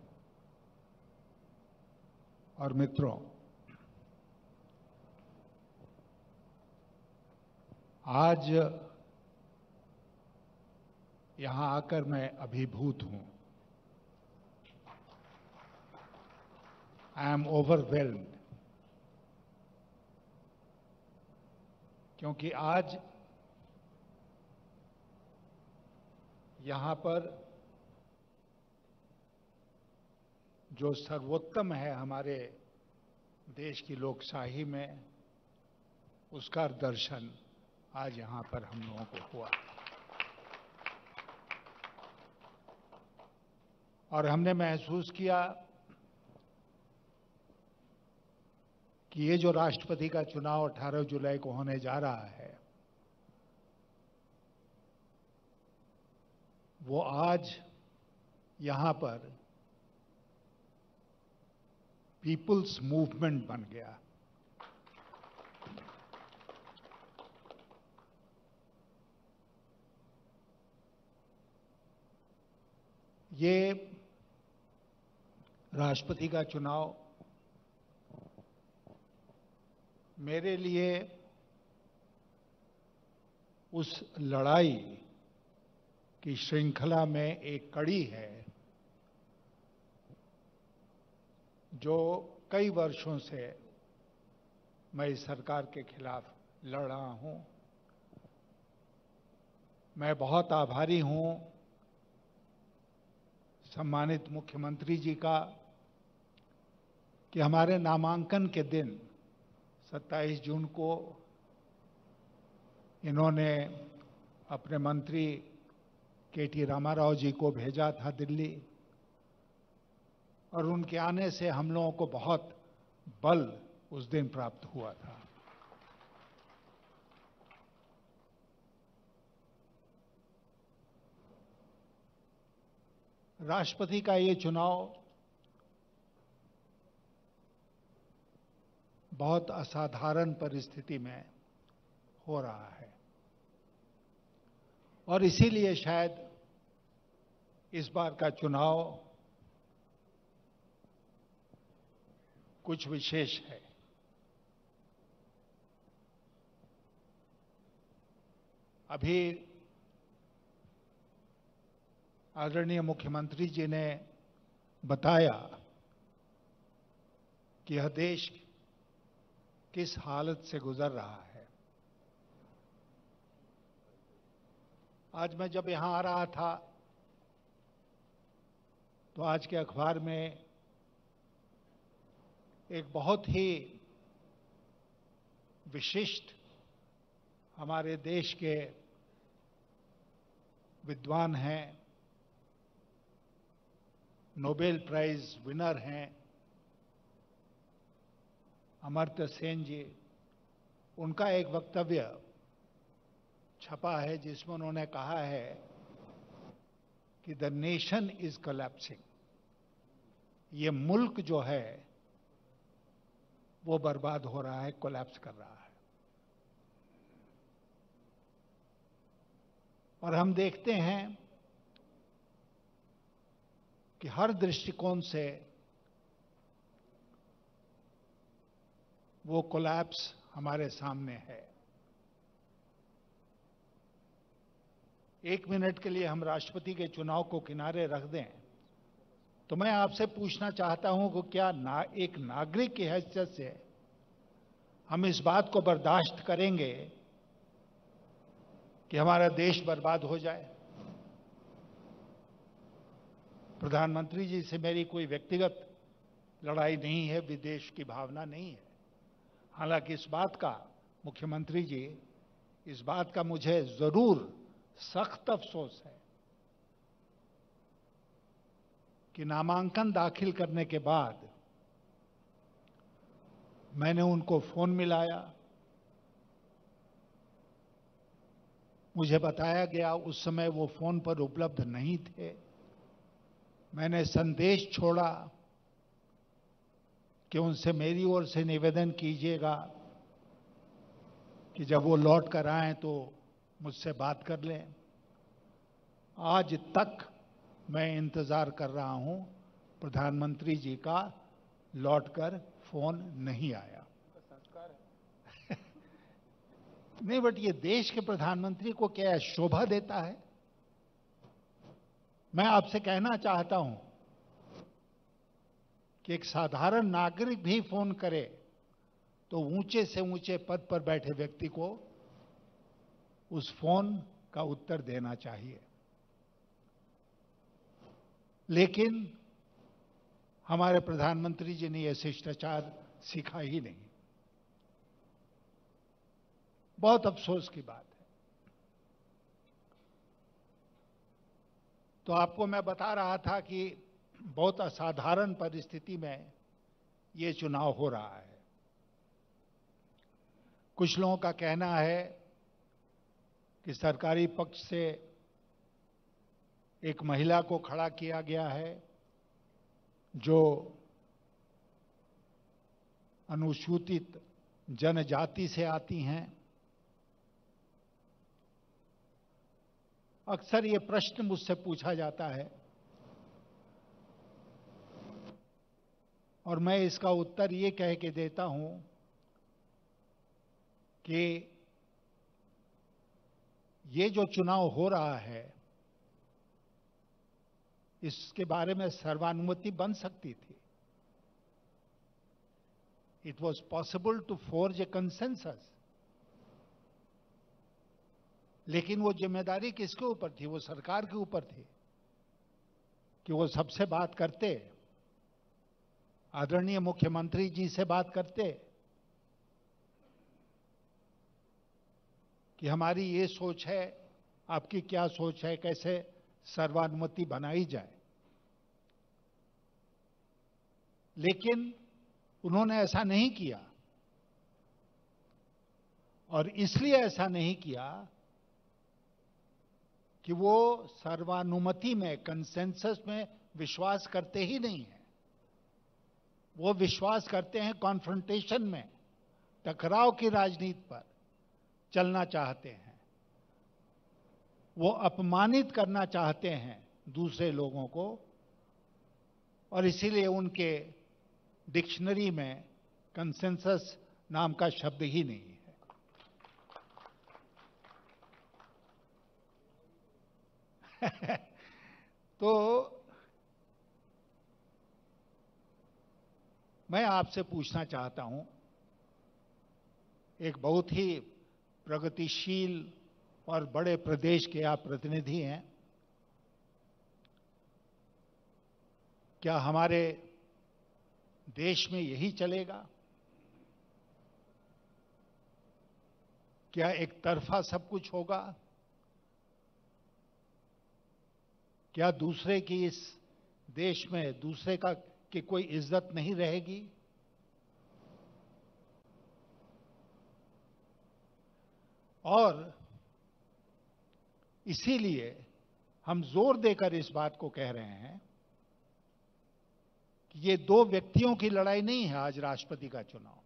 और मित्रों, आज यहाँ आकर मैं अभिभूत हूँ। आई एम ओवरवेल्म्ड क्योंकि आज यहाँ पर जो सर्वोत्तम है हमारे देश की लोकशाही में, उसका दर्शन आज यहाँ पर हम लोगों को हुआ। और हमने महसूस किया कि ये जो राष्ट्रपति का चुनाव 18 जुलाई को होने जा रहा है वो आज यहाँ पर पीपुल्स मूवमेंट बन गया। ये राष्ट्रपति का चुनाव मेरे लिए उस लड़ाई की श्रृंखला में एक कड़ी है, जो कई वर्षों से मैं इस सरकार के खिलाफ लड़ रहा हूँ। मैं बहुत आभारी हूँ सम्मानित मुख्यमंत्री जी का, कि हमारे नामांकन के दिन 27 जून को इन्होंने अपने मंत्री के टी रामाराव जी को भेजा था दिल्ली और उनके आने से हम लोगों को बहुत बल उस दिन प्राप्त हुआ था। राष्ट्रपति का ये चुनाव बहुत असाधारण परिस्थिति में हो रहा है और इसीलिए शायद इस बार का चुनाव कुछ विशेष है। अभी आदरणीय मुख्यमंत्री जी ने बताया कि यह देश किस हालत से गुजर रहा है। आज मैं जब यहाँ आ रहा था तो आज के अखबार में एक बहुत ही विशिष्ट हमारे देश के विद्वान हैं, नोबेल प्राइज विनर हैं, अमर्त्य सेन जी। उनका एक वक्तव्य छपा है जिसमें उन्होंने कहा है कि द नेशन इज़ कोलैप्सिंग। ये मुल्क जो है, वो बर्बाद हो रहा है, कोलैप्स कर रहा है। और हम देखते हैं कि हर दृष्टिकोण से वो कोलैप्स हमारे सामने है। एक मिनट के लिए हम राष्ट्रपति के चुनाव को किनारे रख दें। तो मैं आपसे पूछना चाहता हूँ कि क्या ना, एक नागरिक की हैसियत से हम इस बात को बर्दाश्त करेंगे कि हमारा देश बर्बाद हो जाए? प्रधानमंत्री जी से मेरी कोई व्यक्तिगत लड़ाई नहीं है विदेश की भावना नहीं है। हालाँकि इस बात का मुख्यमंत्री जी इस बात का मुझे ज़रूर सख्त अफसोस है कि नामांकन दाखिल करने के बाद मैंने उनको फ़ोन मिलाया। मुझे बताया गया उस समय वो फ़ोन पर उपलब्ध नहीं थे। मैंने संदेश छोड़ा कि उनसे मेरी ओर से निवेदन कीजिएगा कि जब वो लौट कर आए तो मुझसे बात कर लें। आज तक मैं इंतज़ार कर रहा हूँ, प्रधानमंत्री जी का लौटकर फ़ोन नहीं आया। नहीं बट ये देश के प्रधानमंत्री को क्या शोभा देता है? मैं आपसे कहना चाहता हूँ कि एक साधारण नागरिक भी फ़ोन करे तो ऊँचे से ऊँचे पद पर बैठे व्यक्ति को उस फ़ोन का उत्तर देना चाहिए। लेकिन हमारे प्रधानमंत्री जी ने यह शिष्टाचार सीखा ही नहीं। बहुत अफसोस की बात है। तो आपको मैं बता रहा था कि बहुत असाधारण परिस्थिति में ये चुनाव हो रहा है। कुछ लोगों का कहना है कि सरकारी पक्ष से एक महिला को खड़ा किया गया है, जो अनुसूचित जनजाति से आती हैं। अक्सर ये प्रश्न मुझसे पूछा जाता है और मैं इसका उत्तर ये कह के देता हूँ कि ये जो चुनाव हो रहा है इसके बारे में सर्वानुमति बन सकती थी। It was possible to forge a consensus लेकिन वो ज़िम्मेदारी किसके ऊपर थी? वो सरकार के ऊपर थी कि वो सबसे बात करते। आदरणीय मुख्यमंत्री जी से बात करते कि हमारी ये सोच है, आपकी क्या सोच है, कैसे सर्वानुमति बनाई जाए। लेकिन उन्होंने ऐसा नहीं किया। और इसलिए ऐसा नहीं किया कि वो सर्वानुमति में कंसेंसस में विश्वास करते ही नहीं है। वो विश्वास करते हैं कॉन्फ्रंटेशन में, टकराव की राजनीति पर चलना चाहते हैं। वो अपमानित करना चाहते हैं दूसरे लोगों को, और इसीलिए उनके डिक्शनरी में कंसेंसस नाम का शब्द ही नहीं है। तो मैं आपसे पूछना चाहता हूँ, एक बहुत ही प्रगतिशील और बड़े प्रदेश के आप प्रतिनिधि हैं, क्या हमारे देश में यही चलेगा? क्या एक तरफा सब कुछ होगा? क्या दूसरे की इस देश में दूसरे का, की कोई इज़्ज़त नहीं रहेगी? और इसीलिए हम ज़ोर देकर इस बात को कह रहे हैं कि ये दो व्यक्तियों की लड़ाई नहीं है आज राष्ट्रपति का चुनाव।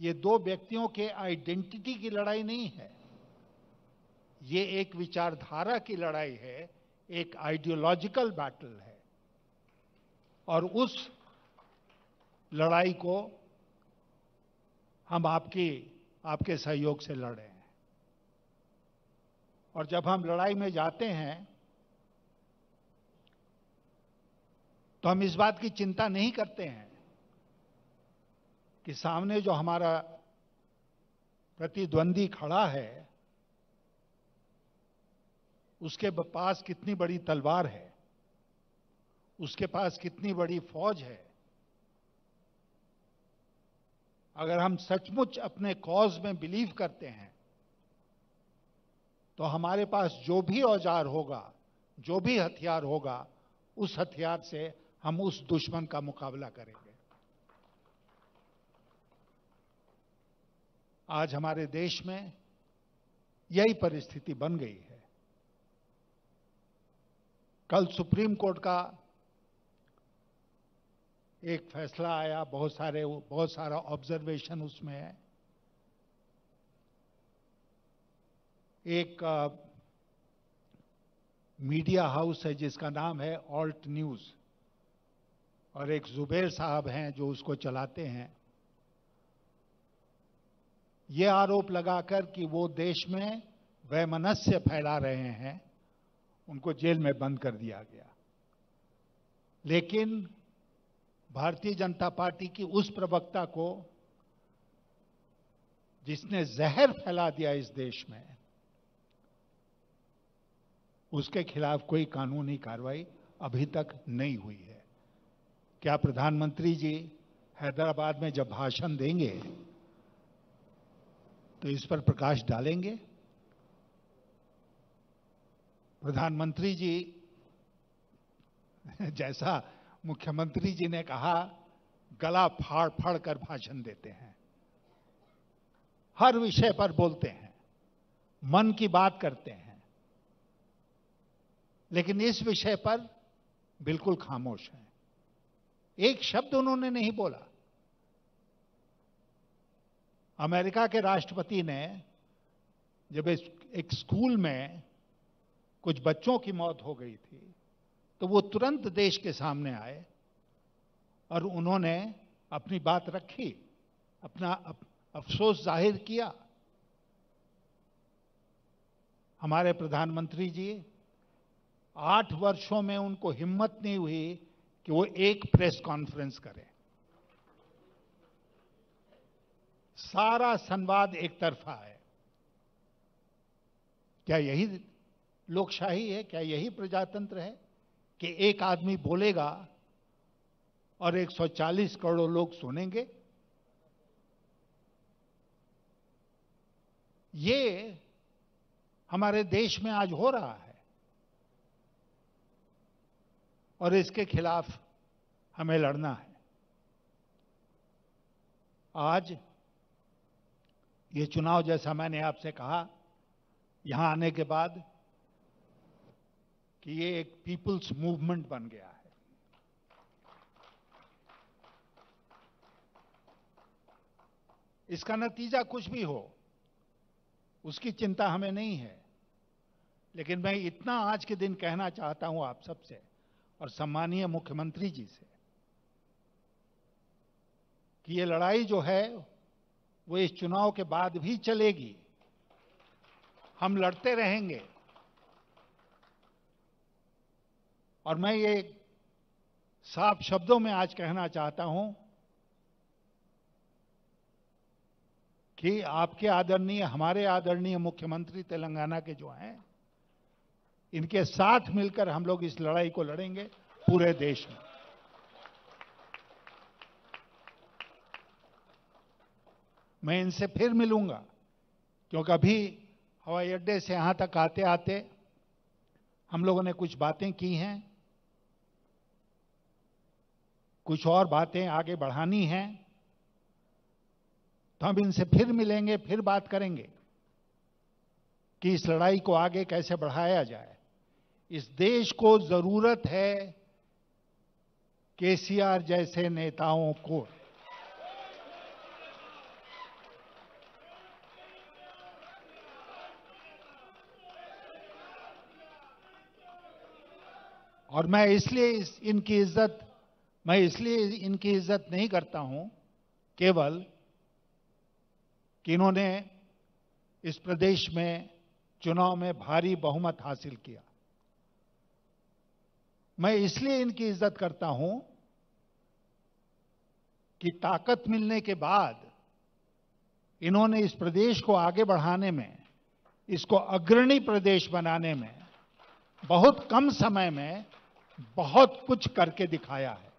ये दो व्यक्तियों के आइडेंटिटी की लड़ाई नहीं है। ये एक विचारधारा की लड़ाई है, एक आइडियोलॉजिकल बैटल है। और उस लड़ाई को हम आपकी, आपके सहयोग से लड़ और जब हम लड़ाई में जाते हैं तो हम इस बात की चिंता नहीं करते हैं कि सामने जो हमारा प्रतिद्वंदी खड़ा है, उसके पास कितनी बड़ी तलवार है, उसके पास कितनी बड़ी फौज है। अगर हम सचमुच अपने कॉज में बिलीव करते हैं तो हमारे पास जो भी औज़ार होगा, जो भी हथियार होगा, उस हथियार से हम उस दुश्मन का मुकाबला करेंगे। आज हमारे देश में यही परिस्थिति बन गई है। कल सुप्रीम कोर्ट का एक फैसला आया, बहुत सारे, बहुत सारा ऑब्जर्वेशन उसमें है। एक मीडिया हाउस है जिसका नाम है ऑल्ट न्यूज़। और एक जुबेर साहब हैं जो उसको चलाते हैं। ये आरोप लगाकर कि वो देश में वैमनस्य फैला रहे हैं, उनको जेल में बंद कर दिया गया। लेकिन भारतीय जनता पार्टी की उस प्रवक्ता को जिसने जहर फैला दिया इस देश में उसके खिलाफ कोई कानूनी कार्रवाई अभी तक नहीं हुई है। क्या प्रधानमंत्री जी हैदराबाद में जब भाषण देंगे तो इस पर प्रकाश डालेंगे? प्रधानमंत्री जी, जैसा मुख्यमंत्री जी ने कहा, गला फाड़ फाड़ कर भाषण देते हैं। हर विषय पर बोलते हैं, मन की बात करते हैं। लेकिन इस विषय पर बिल्कुल खामोश हैं। एक शब्द उन्होंने नहीं बोला। अमेरिका के राष्ट्रपति ने जब एक स्कूल में कुछ बच्चों की मौत हो गई थी तो वो तुरंत देश के सामने आए और उन्होंने अपनी बात रखी, अपना अफसोस ज़ाहिर किया। हमारे प्रधानमंत्री जी आठ वर्षों में उनको हिम्मत नहीं हुई कि वो एक प्रेस कॉन्फ्रेंस करें। सारा संवाद एक तरफा है। क्या यही लोकशाही है? क्या यही प्रजातंत्र है कि एक आदमी बोलेगा और 140 करोड़ लोग सुनेंगे? ये हमारे देश में आज हो रहा है। और इसके खिलाफ हमें लड़ना है। आज ये चुनाव, जैसा मैंने आपसे कहा, यहाँ आने के बाद कि ये एक पीपुल्स मूवमेंट बन गया है। इसका नतीजा कुछ भी हो, उसकी चिंता हमें नहीं है। लेकिन मैं इतना आज के दिन कहना चाहता हूँ आप सबसे और सम्मानीय मुख्यमंत्री जी से, कि ये लड़ाई जो है, वो इस चुनाव के बाद भी चलेगी। हम लड़ते रहेंगे। और मैं ये साफ़ शब्दों में आज कहना चाहता हूँ कि आपके आदरणीय, हमारे आदरणीय मुख्यमंत्री तेलंगाना के जो हैं इनके साथ मिलकर हम लोग इस लड़ाई को लड़ेंगे पूरे देश में। मैं इनसे फिर मिलूँगा, क्योंकि अभी हवाई अड्डे से यहाँ तक आते आते हम लोगों ने कुछ बातें की हैं, कुछ और बातें आगे बढ़ानी हैं तो हम इनसे फिर मिलेंगे, फिर बात करेंगे कि इस लड़ाई को आगे कैसे बढ़ाया जाए। इस देश को ज़रूरत है केसीआर जैसे नेताओं को। और मैं इसलिए इस, इनकी इज़्ज़त मैं इसलिए इनकी इज़्ज़त नहीं करता हूँ केवल कि इन्होंने इस प्रदेश में चुनाव में भारी बहुमत हासिल किया। मैं इसलिए इनकी इज़्ज़त करता हूँ कि ताकत मिलने के बाद इन्होंने इस प्रदेश को आगे बढ़ाने में, इसको अग्रणी प्रदेश बनाने में, बहुत कम समय में बहुत कुछ करके दिखाया है।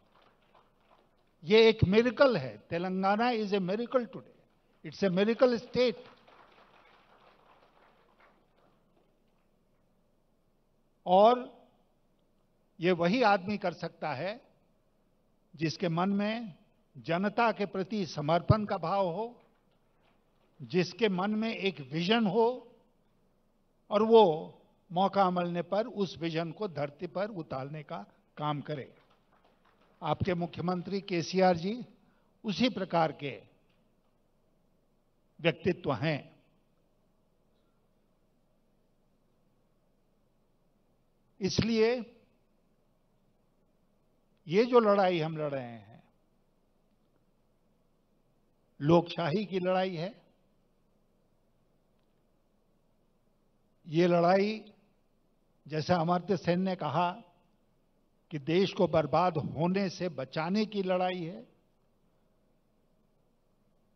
ये एक मेरिकल है। Telangana is a miracle today it's a miracle state और ये वही आदमी कर सकता है जिसके मन में जनता के प्रति समर्पण का भाव हो, जिसके मन में एक विजन हो, और वो मौका मिलने पर उस विजन को धरती पर उतारने का काम करे। आपके मुख्यमंत्री केसीआर जी उसी प्रकार के व्यक्तित्व हैं। इसलिए ये जो लड़ाई हम लड़ रहे हैं, लोकशाही की लड़ाई है। ये लड़ाई, जैसा अमर्त्य सेन ने कहा कि देश को बर्बाद होने से बचाने की लड़ाई है,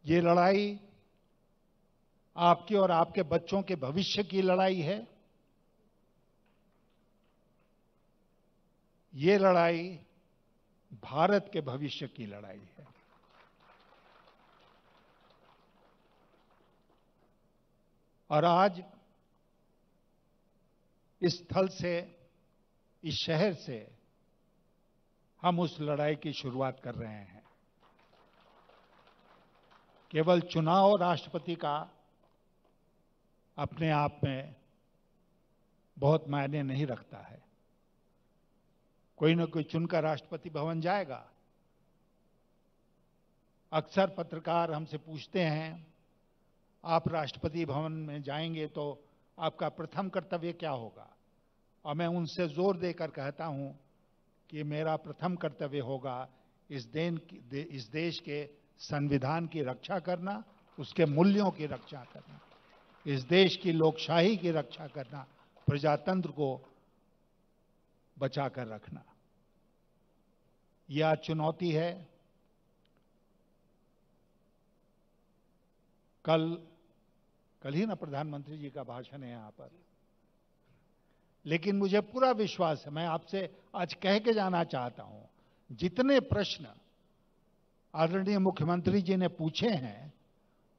ये लड़ाई आपके और आपके बच्चों के भविष्य की लड़ाई है। ये लड़ाई भारत के भविष्य की लड़ाई है। और आज इस स्थल से, इस शहर से हम उस लड़ाई की शुरुआत कर रहे हैं। केवल चुनाव राष्ट्रपति का अपने आप में बहुत मायने नहीं रखता है। कोई ना कोई चुनकर राष्ट्रपति भवन जाएगा। अक्सर पत्रकार हमसे पूछते हैं, आप राष्ट्रपति भवन में जाएँगे तो आपका प्रथम कर्तव्य क्या होगा? और मैं उनसे ज़ोर देकर कहता हूँ कि मेरा प्रथम कर्तव्य होगा इस देन इस देश के संविधान की रक्षा करना, उसके मूल्यों की रक्षा करना, इस देश की लोकशाही की रक्षा करना, प्रजातंत्र को बचाकर रखना। यह चुनौती है। कल कल ही ना प्रधानमंत्री जी का भाषण है यहाँ पर। लेकिन मुझे पूरा विश्वास है, मैं आपसे आज कह के जाना चाहता हूँ, जितने प्रश्न आदरणीय मुख्यमंत्री जी ने पूछे हैं,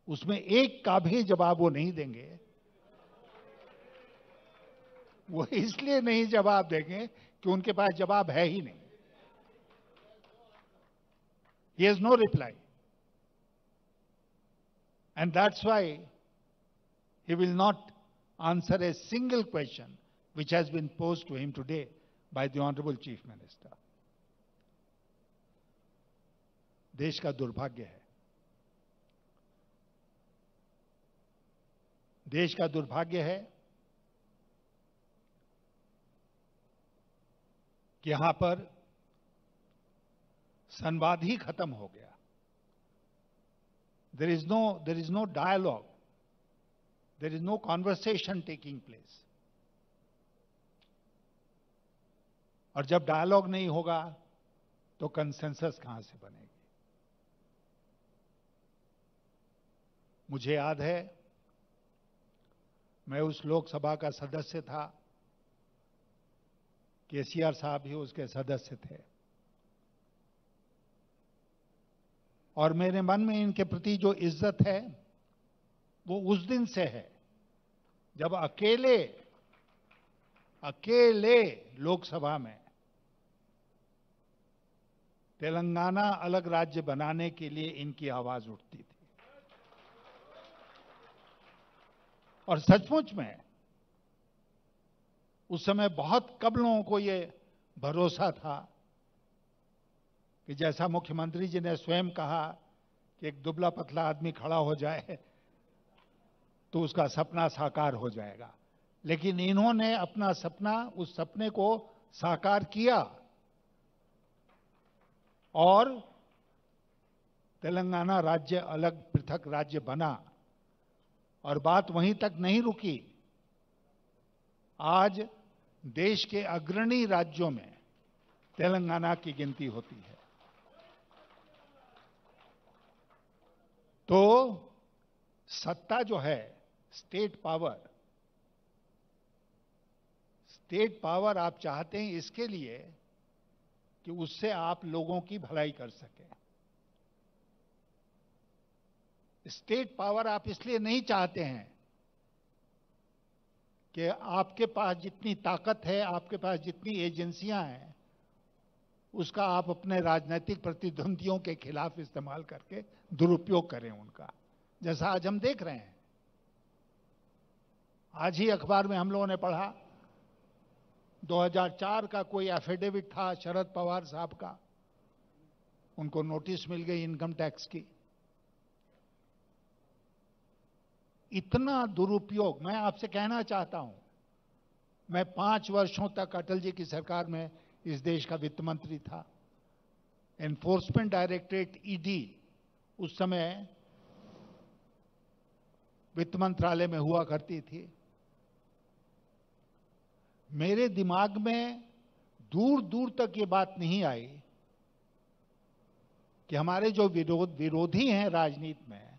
उसमें एक का भी जवाब वो नहीं देंगे। वो इसलिए नहीं जवाब देंगे कि उनके पास जवाब है ही नहीं। He has no reply and that's why he will not answer a single question which has been posed to him today by the honorable chief minister देश का दुर्भाग्य है देश का दुर्भाग्य है कि यहाँ पर संवाद ही खत्म हो गया। There is no there is no dialogue there is no conversation taking place और जब डायलॉग नहीं होगा तो कंसेंसस कहाँ से बनेगी? मुझे याद है, मैं उस लोकसभा का सदस्य था, केसीआर साहब ही उसके सदस्य थे। और मेरे मन में इनके प्रति जो इज़्ज़त है, वो उस दिन से है। जब अकेले अकेले लोकसभा में तेलंगाना अलग राज्य बनाने के लिए इनकी आवाज़ उठती थी। और सचमुच में उस समय बहुत कम लोगों को ये भरोसा था कि जैसा मुख्यमंत्री जी ने स्वयं कहा कि एक दुबला पतला आदमी खड़ा हो जाए तो उसका सपना साकार हो जाएगा। लेकिन इन्होंने अपना सपना, उस सपने को साकार किया। और तेलंगाना राज्य अलग पृथक राज्य बना, और बात वहीं तक नहीं रुकी। आज देश के अग्रणी राज्यों में तेलंगाना की गिनती होती है। तो सत्ता जो है स्टेट पावर स्टेट पावर आप चाहते हैं इसके लिए कि उससे आप लोगों की भलाई कर सकें। स्टेट पावर आप इसलिए नहीं चाहते हैं कि आपके पास जितनी ताकत है, आपके पास जितनी एजेंसियाँ हैं उसका आप अपने राजनीतिक प्रतिद्वंदियों के खिलाफ इस्तेमाल करके दुरुपयोग करें उनका। जैसा आज हम देख रहे हैं। आज ही अखबार में हम लोगों ने पढ़ा 2004 का कोई एफिडेविट था शरद पवार साहब का। उनको नोटिस मिल गई इनकम टैक्स की। इतना दुरुपयोग, मैं आपसे कहना चाहता हूँ, मैं पाँच वर्षों तक अटल जी की सरकार में इस देश का वित्त मंत्री था। एनफोर्समेंट डायरेक्टरेट ईडी उस समय वित्त मंत्रालय में हुआ करती थी। मेरे दिमाग में दूर दूर तक ये बात नहीं आई कि हमारे जो विरोध, विरोधी हैं राजनीति में,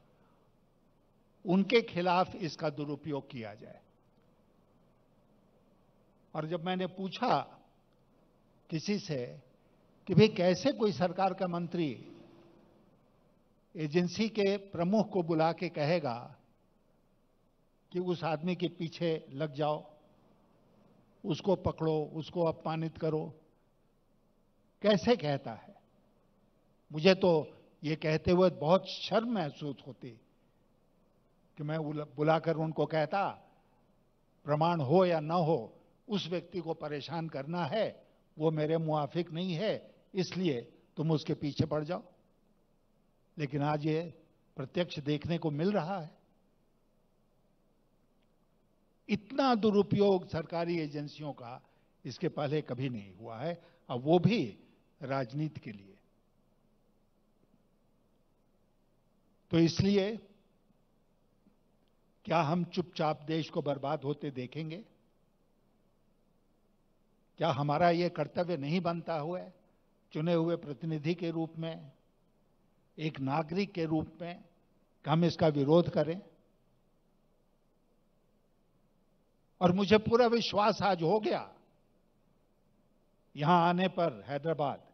उनके खिलाफ इसका दुरुपयोग किया जाए। और जब मैंने पूछा किसी से कि भाई कैसे कोई सरकार का मंत्री एजेंसी के प्रमुख को बुला के कहेगा कि उस आदमी के पीछे लग जाओ, उसको पकड़ो, उसको अपमानित करो। कैसे कहता है? मुझे तो ये कहते हुए बहुत शर्म महसूस होती कि मैं बुलाकर उनको कहता, प्रमाण हो या ना हो, उस व्यक्ति को परेशान करना है। वो मेरे मुआफिक नहीं है, इसलिए तुम उसके पीछे पड़ जाओ। लेकिन आज ये प्रत्यक्ष देखने को मिल रहा है। इतना दुरुपयोग सरकारी एजेंसियों का इसके पहले कभी नहीं हुआ है और वो भी राजनीति के लिए। तो इसलिए क्या हम चुपचाप देश को बर्बाद होते देखेंगे? क्या हमारा ये कर्तव्य नहीं बनता हुआ चुने हुए प्रतिनिधि के रूप में, एक नागरिक के रूप में हम इसका विरोध करें? और मुझे पूरा विश्वास आज हो गया। यहाँ आने पर हैदराबाद।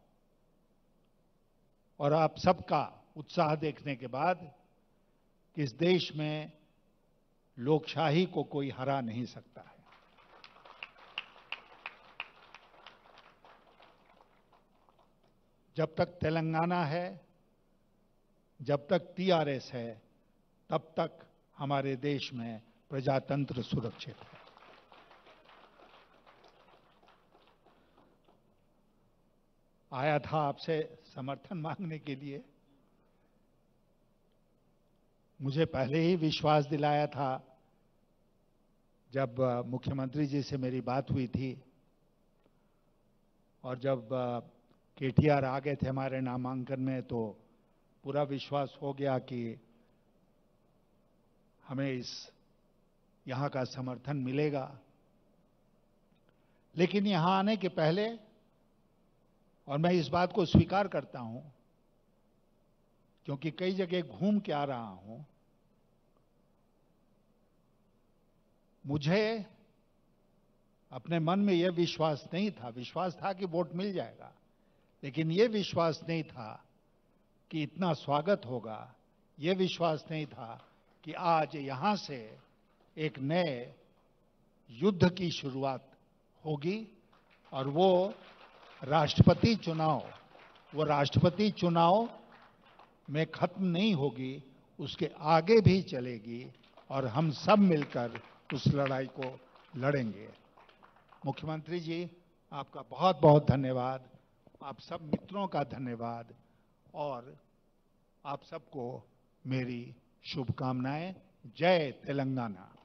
और आप सबका उत्साह देखने के बाद कि इस देश में लोकशाही को कोई हरा नहीं सकता है। जब तक तेलंगाना है, जब तक टीआरएस है, तब तक हमारे देश में प्रजातंत्र सुरक्षित है। आया था आपसे समर्थन मांगने के लिए। मुझे पहले ही विश्वास दिलाया था, जब, मुख्यमंत्री जी से मेरी बात हुई थी और जब केटीआर आ गए थे हमारे नामांकन में तो पूरा विश्वास हो गया कि हमें इस यहाँ का समर्थन मिलेगा। लेकिन यहाँ आने के पहले, और मैं इस बात को स्वीकार करता हूँ, क्योंकि कई जगह घूम के आ रहा हूँ, मुझे अपने मन में यह विश्वास नहीं था। विश्वास था कि वोट मिल जाएगा। लेकिन यह विश्वास नहीं था कि इतना स्वागत होगा। यह विश्वास नहीं था कि आज यहाँ से एक नए युद्ध की शुरुआत होगी और वो राष्ट्रपति चुनाव, वो राष्ट्रपति चुनाव में खत्म नहीं होगी, उसके आगे भी चलेगी और हम सब मिलकर उस लड़ाई को लड़ेंगे। मुख्यमंत्री जी, आपका बहुत बहुत धन्यवाद। आप सब मित्रों का धन्यवाद और आप सबको मेरी शुभकामनाएँ। जय तेलंगाना।